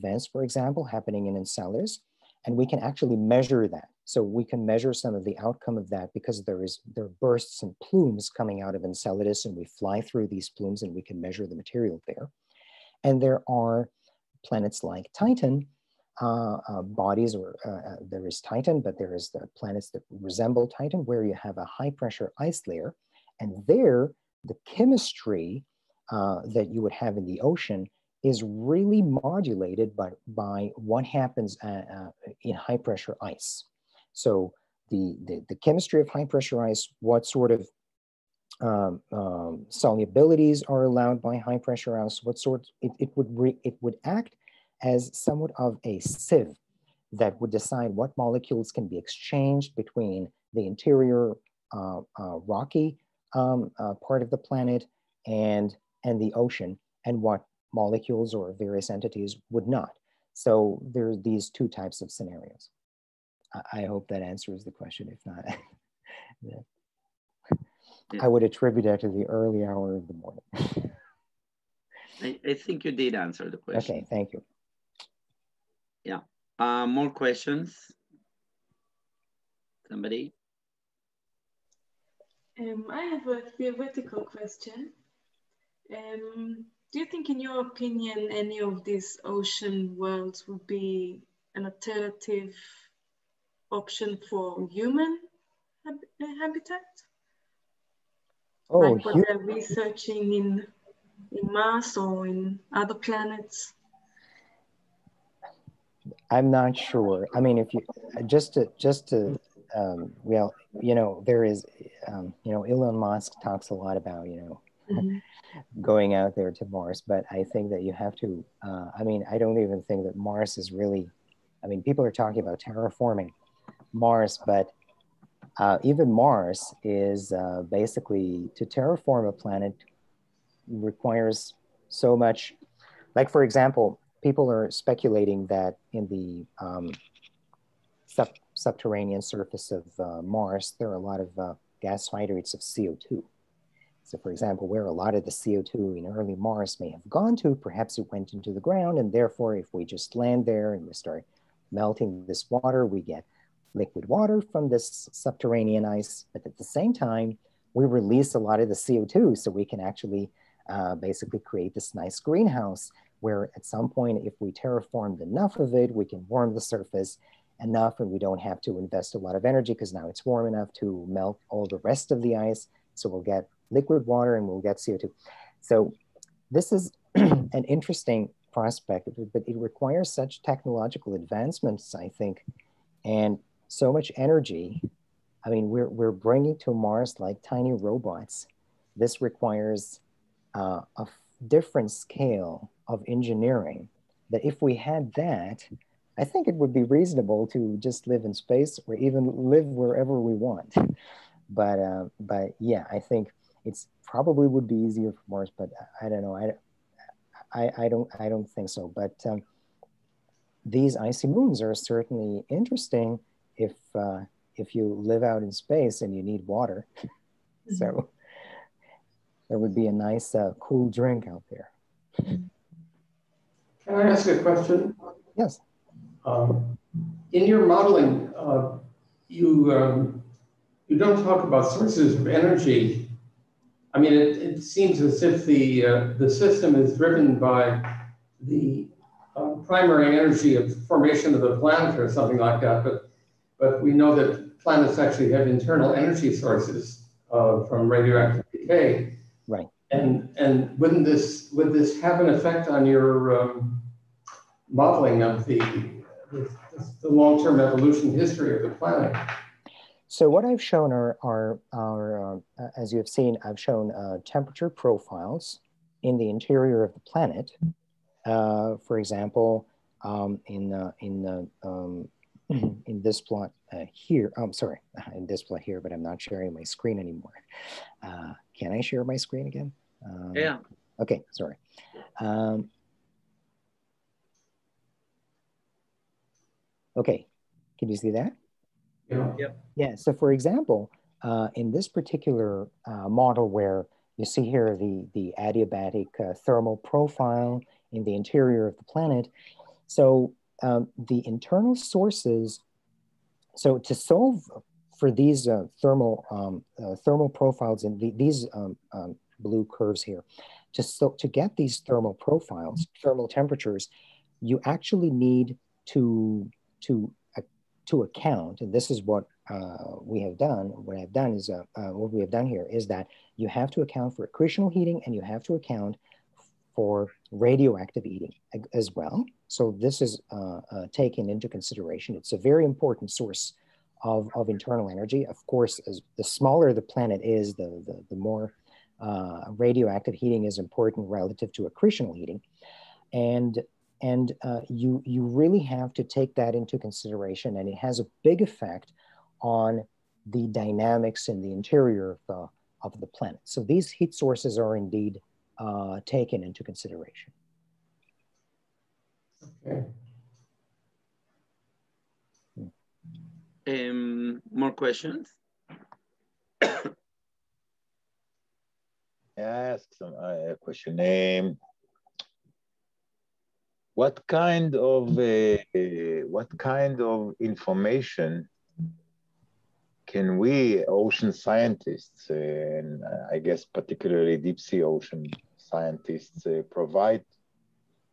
Speaker 2: vents, for example, happening in Enceladus, and we can actually measure that. So we can measure some of the outcome of that because there is there are bursts and plumes coming out of Enceladus, and we fly through these plumes, and we can measure the material there. And there are planets like Titan, uh, uh, bodies, or uh, uh, there is Titan, but there is the planets that resemble Titan, where you have a high pressure ice layer. And there, the chemistry uh, that you would have in the ocean is really modulated by, by what happens uh, in high pressure ice. So the, the, the chemistry of high pressure ice, what sort of um, um, solubilities are allowed by high pressure ice, what sort it, it would re, it would act as somewhat of a sieve that would decide what molecules can be exchanged between the interior uh, uh, rocky um, uh, part of the planet and, and the ocean, and what molecules or various entities would not. So there are these two types of scenarios. I, I hope that answers the question. If not, [LAUGHS] I would attribute that to the early hour of the morning.
Speaker 1: I, I think you did answer the question.
Speaker 2: Okay, thank you.
Speaker 1: Yeah. Uh, more questions? Somebody?
Speaker 4: Um, I have a theoretical question. Um, do you think, in your opinion, any of these ocean worlds would be an alternative option for human hab habitat? Oh, like what they're researching in in Mars or in other planets?
Speaker 2: I'm not sure. I mean, if you just to just to um, well, you know, there is, um, you know, Elon Musk talks a lot about, you know, mm-hmm. Going out there to Mars, but I think that you have to. Uh, I mean, I don't even think that Mars is really. I mean, people are talking about terraforming Mars, but uh, even Mars is uh, basically to terraform a planet requires so much. Like, for example, people are speculating that in the um, sub subterranean surface of uh, Mars, there are a lot of uh, gas hydrates of CO2. So, for example, where a lot of the CO2 in early Mars may have gone to, perhaps it went into the ground, and therefore, if we just land there and we start melting this water, we get liquid water from this subterranean ice, but at the same time, we release a lot of the CO2 so we can actually uh, basically create this nice greenhouse where at some point, if we terraformed enough of it, we can warm the surface enough and we don't have to invest a lot of energy because now it's warm enough to melt all the rest of the ice. So we'll get liquid water and we'll get CO2. So this is [CLEARS THROAT] an interesting prospect, but it requires such technological advancements, I think, and so much energy. I mean, we're, we're bringing to Mars like tiny robots. This requires uh, a different scale of engineering that if we had that, I think it would be reasonable to just live in space or even live wherever we want. But, uh, but yeah, I think it's probably would be easier for Mars, but I don't know. I, I, I don't, I don't think so. But um, these icy moons are certainly interesting if uh, if you live out in space and you need water. Mm-hmm. so there would be a nice uh, cool drink out there.
Speaker 5: Can I ask a question?
Speaker 2: Yes.
Speaker 5: Um, in your modeling, uh, you um, you don't talk about sources of energy. I mean, it, it seems as if the uh, the system is driven by the uh, primary energy of formation of the planet or something like that. But but we know that planets actually have internal energy sources uh, from radioactive decay.
Speaker 2: Right.
Speaker 5: And and wouldn't this would this have an effect on your um, modeling of the the, the long-term evolution history of the planet?
Speaker 2: So what I've shown are, are, are uh, as you have seen, I've shown uh, temperature profiles in the interior of the planet. Uh, for example, um, in, uh, in the um, [CLEARS THROAT] in this plot uh, here. Oh, I'm sorry, [LAUGHS] in this plot here, but I'm not sharing my screen anymore. Uh, can I share my screen again?
Speaker 1: Um, yeah.
Speaker 2: Okay, sorry. Um, okay, can you see that?
Speaker 5: Yeah.
Speaker 1: Yep.
Speaker 2: Yeah, so for example, uh, in this particular uh, model where you see here the, the adiabatic uh, thermal profile in the interior of the planet, so um, the internal sources, so to solve for these uh, thermal um, uh, thermal profiles in the, these um, um, blue curves here, to, so, to get these thermal profiles, thermal temperatures, you actually need to, to, to account, and this is what uh, we have done, what I've done is, uh, uh, what we have done here is that you have to account for accretional heating and you have to account for radioactive heating as well. So this is uh, uh, taken into consideration. It's a very important source of, of internal energy. Of course, as the smaller the planet is, the, the, the more uh, radioactive heating is important relative to accretional heating. And and uh, you, you really have to take that into consideration and it has a big effect on the dynamics in the interior of the, of the planet. So these heat sources are indeed uh, taken into consideration.
Speaker 5: Okay.
Speaker 1: Um, more questions?
Speaker 6: I [COUGHS] ask some uh, question. Um, what kind of uh, what kind of information can we ocean scientists and I guess particularly deep sea ocean scientists uh, provide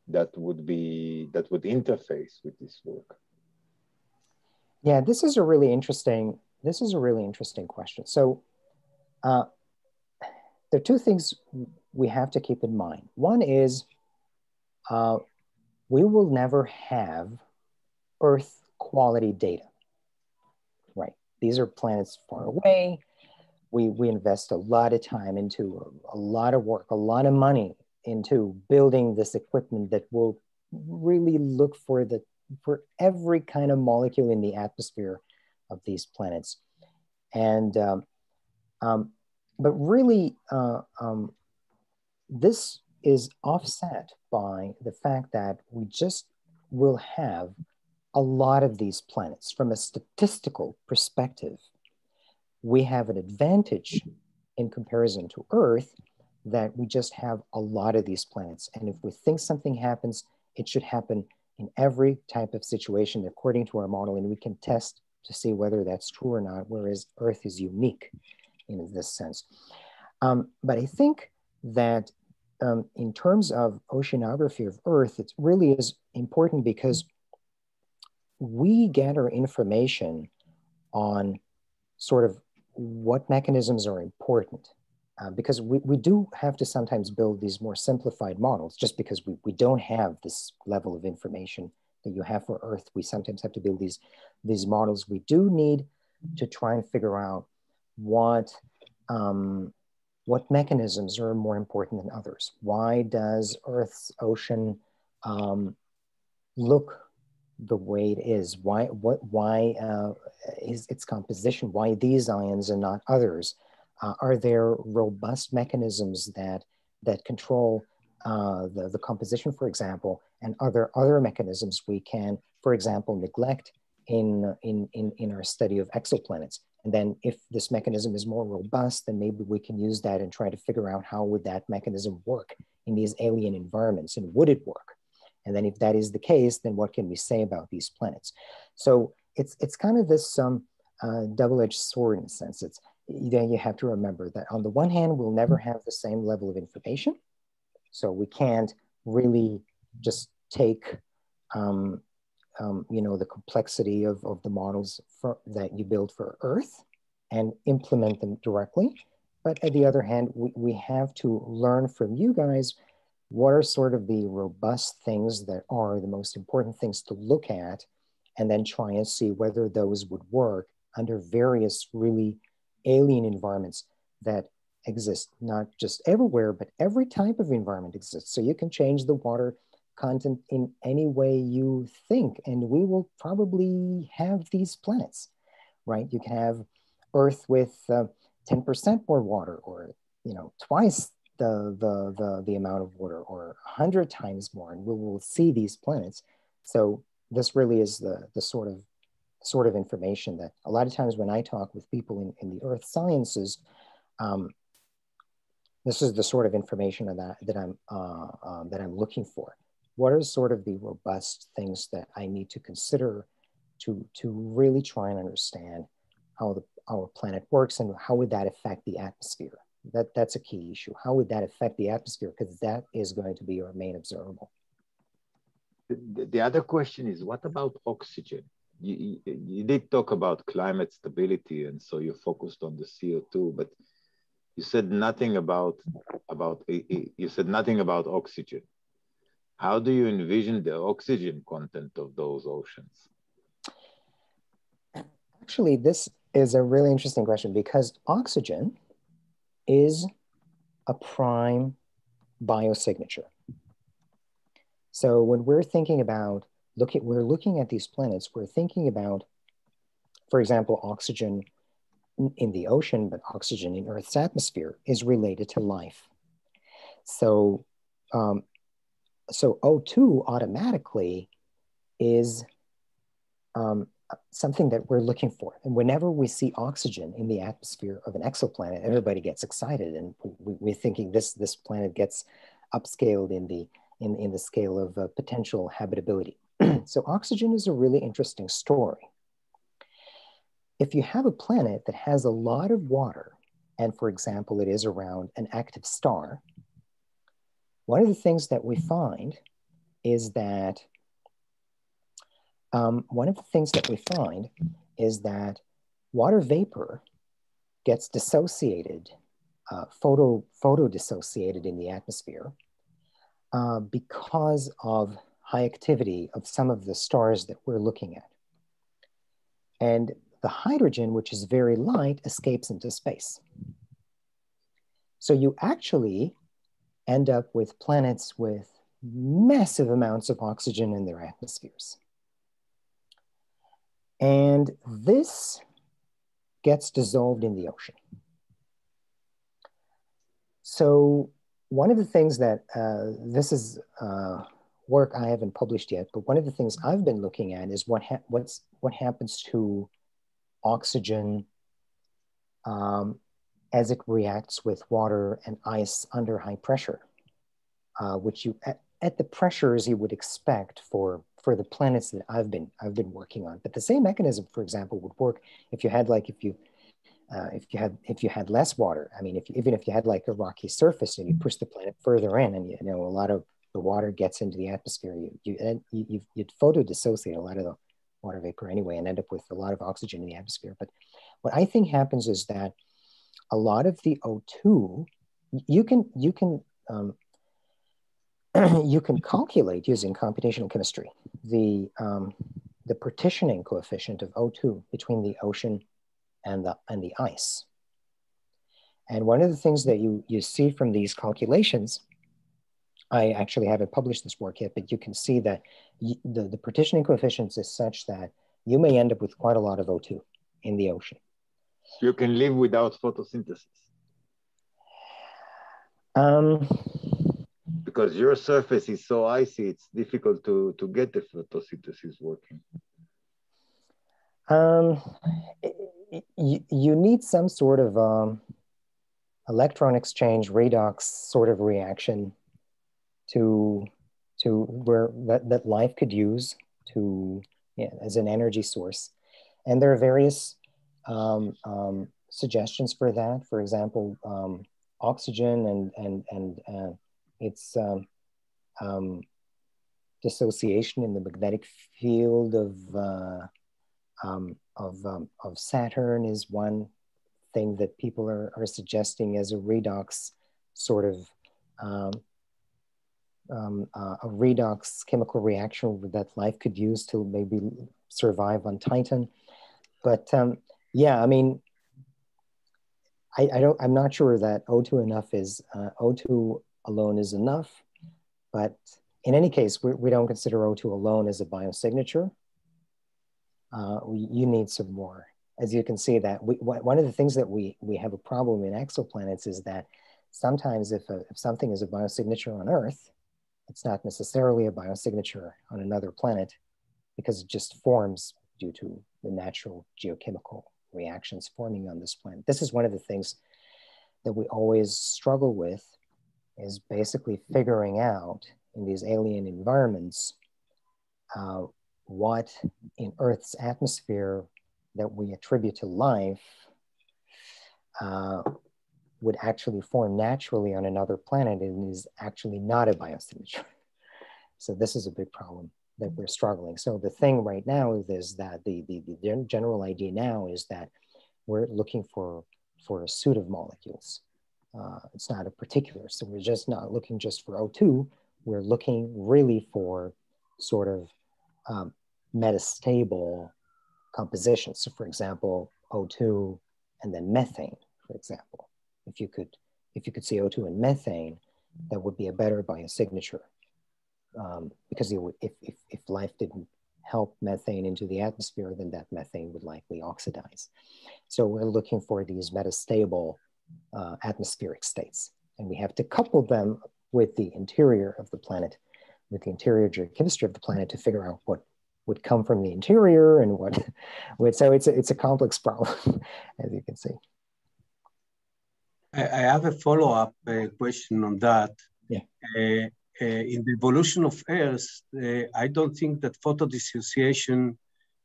Speaker 6: that would be that would interface with this work?
Speaker 2: Yeah, this is a really interesting. This is a really interesting question. So, uh, there are two things we have to keep in mind. One is uh, we will never have Earth quality data, right? These are planets far away. We, we invest a lot of time into a, a lot of work, a lot of money into building this equipment that will really look for the for every kind of molecule in the atmosphere of these planets. And, um, um, but really, uh, um, this is offset by the fact that we just will have a lot of these planets from a statistical perspective. We have an advantage in comparison to Earth that we just have a lot of these planets. And if we think something happens, it should happen in every type of situation according to our model, and we can test to see whether that's true or not, whereas Earth is unique in this sense. Um, but I think that um, in terms of oceanography of Earth, it really is important because we gather information on sort of what mechanisms are important uh, because we, we do have to sometimes build these more simplified models just because we, we don't have this level of information that you have for Earth. We sometimes have to build these, these models. We do need to try and figure out what, um, what mechanisms are more important than others. Why does Earth's ocean um, look the way it is? Why, what, why uh, is its composition? Why these ions and not others? Uh, are there robust mechanisms that, that control uh, the, the composition, for example, and are there other mechanisms we can, for example, neglect in, in, in, in our study of exoplanets? And then if this mechanism is more robust, then maybe we can use that and try to figure out how would that mechanism work in these alien environments and would it work? And then if that is the case, then what can we say about these planets? So it's, it's kind of this um, uh, double-edged sword in a sense. It's, then you have to remember that on the one hand, we'll never have the same level of information. So we can't really just take, um, um, you know, the complexity of, of the models for, that you build for Earth and implement them directly. But at the other hand, we, we have to learn from you guys what are sort of the robust things that are the most important things to look at and then try and see whether those would work under various really alien environments that exist, not just everywhere, but every type of environment exists. So you can change the water content in any way you think, and we will probably have these planets, right? You can have Earth with 10% uh, more water, or you know, twice the, the, the, the amount of water, or 100 times more, and we will see these planets. So this really is the, the sort of sort of information that a lot of times when I talk with people in, in the earth sciences, um, this is the sort of information that, that I'm uh, um, that I'm looking for. What are sort of the robust things that I need to consider to to really try and understand how the our planet works and how would that affect the atmosphere? That that's a key issue. How would that affect the atmosphere? Because that is going to be our main observable.
Speaker 6: The, the other question is, what about oxygen? you, you did talk about climate stability, and so you focused on the CO2, but you said nothing about about you said nothing about oxygen. How do you envision the oxygen content of those oceans?
Speaker 2: Actually, this is a really interesting question because oxygen is a prime biosignature. So when we're thinking about, look at, we're looking at these planets, we're thinking about, for example, oxygen in the ocean, but oxygen in Earth's atmosphere is related to life. So, um, so O2 automatically is um, something that we're looking for. And whenever we see oxygen in the atmosphere of an exoplanet, everybody gets excited, and we, are thinking this this planet gets upscaled in the in, in the scale of uh, potential habitability. [CLEARS THROAT] so oxygen is a really interesting story. If you have a planet that has a lot of water, and for example, it is around an active star, one of the things that we find is that um, one of the things that we find is that water vapor gets dissociated, uh, photo, photo dissociated in the atmosphere uh, because of high activity of some of the stars that we're looking at. And the hydrogen, which is very light, escapes into space. So you actually end up with planets with massive amounts of oxygen in their atmospheres. And this gets dissolved in the ocean. So one of the things that, uh, this is uh, work I haven't published yet, but one of the things I've been looking at is what, ha what's, what happens to oxygen um, as it reacts with water and ice under high pressure, uh, which you, at, at the pressures you would expect for for the planets that I've been I've been working on. But the same mechanism, for example, would work if you had like if you uh, if you had if you had less water. I mean, if you, even if you had like a rocky surface and you push the planet further in, and you know a lot of the water gets into the atmosphere, you you you you'd photo dissociate a lot of the water vapor anyway, and end up with a lot of oxygen in the atmosphere. But what I think happens is that a lot of the O2 you can you can um, [CLEARS THROAT] you can calculate using computational chemistry the, um, the partitioning coefficient of O2 between the ocean and the, and the ice. And one of the things that you, you see from these calculations, I actually haven't published this work yet, but you can see that the, the partitioning coefficients is such that you may end up with quite a lot of O2 in the ocean.
Speaker 6: You can live without photosynthesis.
Speaker 2: Um,
Speaker 6: because your surface is so icy, it's difficult to, to get the photosynthesis working.
Speaker 2: Um, you, you need some sort of um, electron exchange redox sort of reaction to, to where that, that life could use to yeah, as an energy source. And there are various um, um, suggestions for that. For example, um, oxygen and, and, and uh, its um, um, dissociation in the magnetic field of, uh, um, of, of Saturn is one thing that people are, are suggesting as a redox sort of uh, a redox chemical reaction that life could use to maybe survive on Titan. But um, yeah, I mean, I, I, don't, I'm not sure that O2 enough is, uh, O2 alone is enough. But in any case, we, we don't consider O2 alone as a biosignature. Uh, we, you need some more. As you can see that we, one of the things that we, we have a problem in exoplanets is that sometimes if, a, if something is a biosignature on Earth, it's not necessarily a biosignature on another planet because it just forms due to the natural geochemical reactions forming on this planet. This is one of the things that we always struggle with is basically figuring out in these alien environments uh, what in Earth's atmosphere that we attribute to life uh, would actually form naturally on another planet and is actually not a biosignature. [LAUGHS] So this is a big problem that we're struggling. So the thing right now is that the, the, the general idea now is that we're looking for, for a suit of molecules uh, it's not a particular. So we're just not looking just for O2. We're looking really for sort of um, metastable compositions. So for example, O2 and then methane, for example. If you could, if you could see O2 and methane, that would be a better biosignature. Um, because would, if, if, if life didn't help methane into the atmosphere, then that methane would likely oxidize. So we're looking for these metastable uh, atmospheric states. And we have to couple them with the interior of the planet, with the interior geochemistry of the planet to figure out what would come from the interior and what [LAUGHS] would, so it's a, it's a complex problem, [LAUGHS] as you can see.
Speaker 7: I, have a follow-up uh, question on that.
Speaker 2: Yeah.
Speaker 7: Uh, uh, in the evolution of Earth, uh, I don't think that photodissociation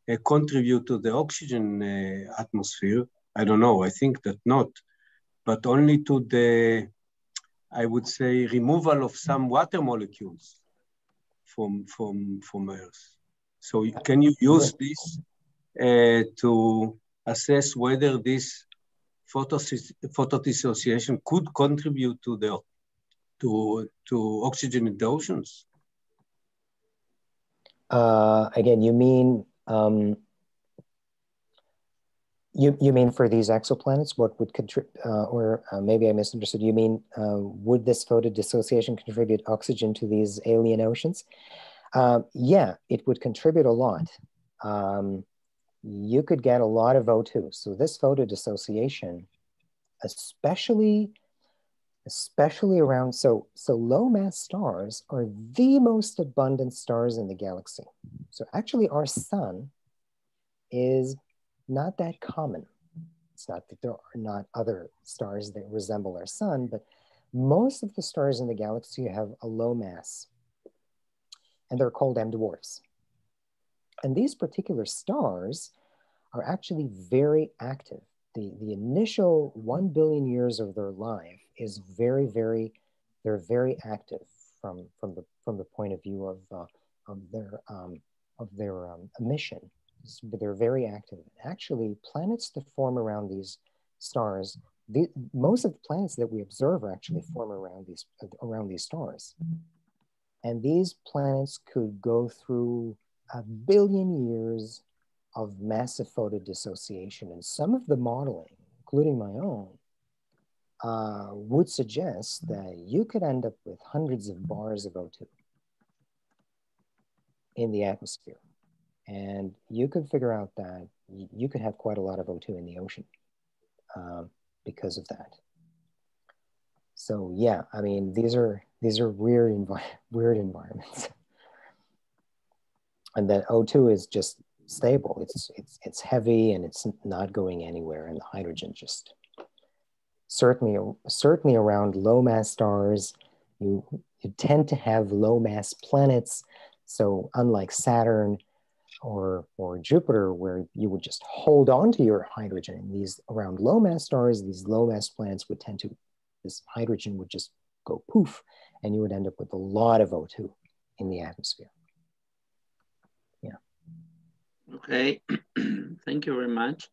Speaker 7: uh, contribute to the oxygen uh, atmosphere. I don't know. I think that not, but only to the, I would say, removal of some water molecules from from from Earth. So can you use this uh, to assess whether this photodissociation could contribute to the to to oxygen in the oceans?
Speaker 2: Uh, again, you mean um, you you mean for these exoplanets, what would contribute, uh, or uh, maybe I misunderstood. You mean uh, would this photodissociation contribute oxygen to these alien oceans? Um, yeah, it would contribute a lot. Um, you could get a lot of O2. So this photodissociation, especially, especially around, so, so low mass stars are the most abundant stars in the galaxy. So actually our sun is not that common. It's not that there are not other stars that resemble our sun, but most of the stars in the galaxy have a low mass and they're called M dwarfs. And these particular stars are actually very active. The, the initial 1 billion years of their life is very, very, they're very active from, from, the, from the point of view of, uh, of their, um, of their um, emission. But they're very active. Actually, planets that form around these stars, the, most of the planets that we observe actually form around these, around these stars. And these planets could go through a billion years of massive photodissociation. And some of the modeling, including my own, uh, would suggest that you could end up with hundreds of bars of O2 in the atmosphere. And you could figure out that you could have quite a lot of O2 in the ocean um, because of that. So yeah, I mean, these are these are weird, envi [LAUGHS] weird environments. and then O2 is just stable. It's, it's, it's heavy and it's not going anywhere. And the hydrogen just certainly, certainly around low mass stars, you, you tend to have low mass planets. So unlike Saturn or, or Jupiter, where you would just hold on to your hydrogen, these around low mass stars, these low mass planets would tend to, this hydrogen would just go poof and you would end up with a lot of O2 in the atmosphere. Yeah.
Speaker 1: Okay, [CLEARS THROAT] thank you very much.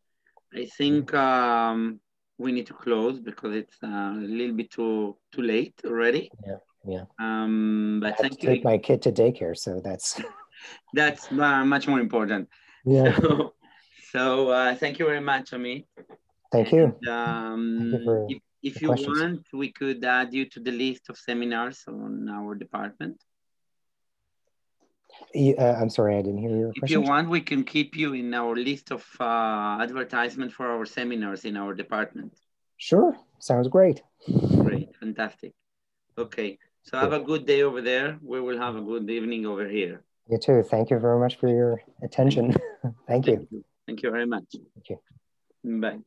Speaker 1: I think um, we need to close because it's uh, a little bit too too late already.
Speaker 2: Yeah, yeah.
Speaker 1: Um, but
Speaker 2: I have to take my kid to daycare, so that's [LAUGHS]
Speaker 1: that's uh, much more important.
Speaker 2: Yeah. [LAUGHS]
Speaker 1: So, so uh, thank you very much, Amit.
Speaker 2: Thank you.
Speaker 1: And, um, thank you. If, if you questions. want, we could add you to the list of seminars on our department.
Speaker 2: Uh, I'm sorry, I didn't hear your
Speaker 1: if
Speaker 2: question.
Speaker 1: If you want, we can keep you in our list of uh, advertisement for our seminars in our department.
Speaker 2: Sure, sounds great.
Speaker 1: Great, fantastic. Okay, so have a good day over there. We will have a good evening over here.
Speaker 2: You too. Thank you very much for your attention. Thank, [LAUGHS] Thank you.
Speaker 1: you. Thank you very much.
Speaker 2: Thank you.
Speaker 1: Bye.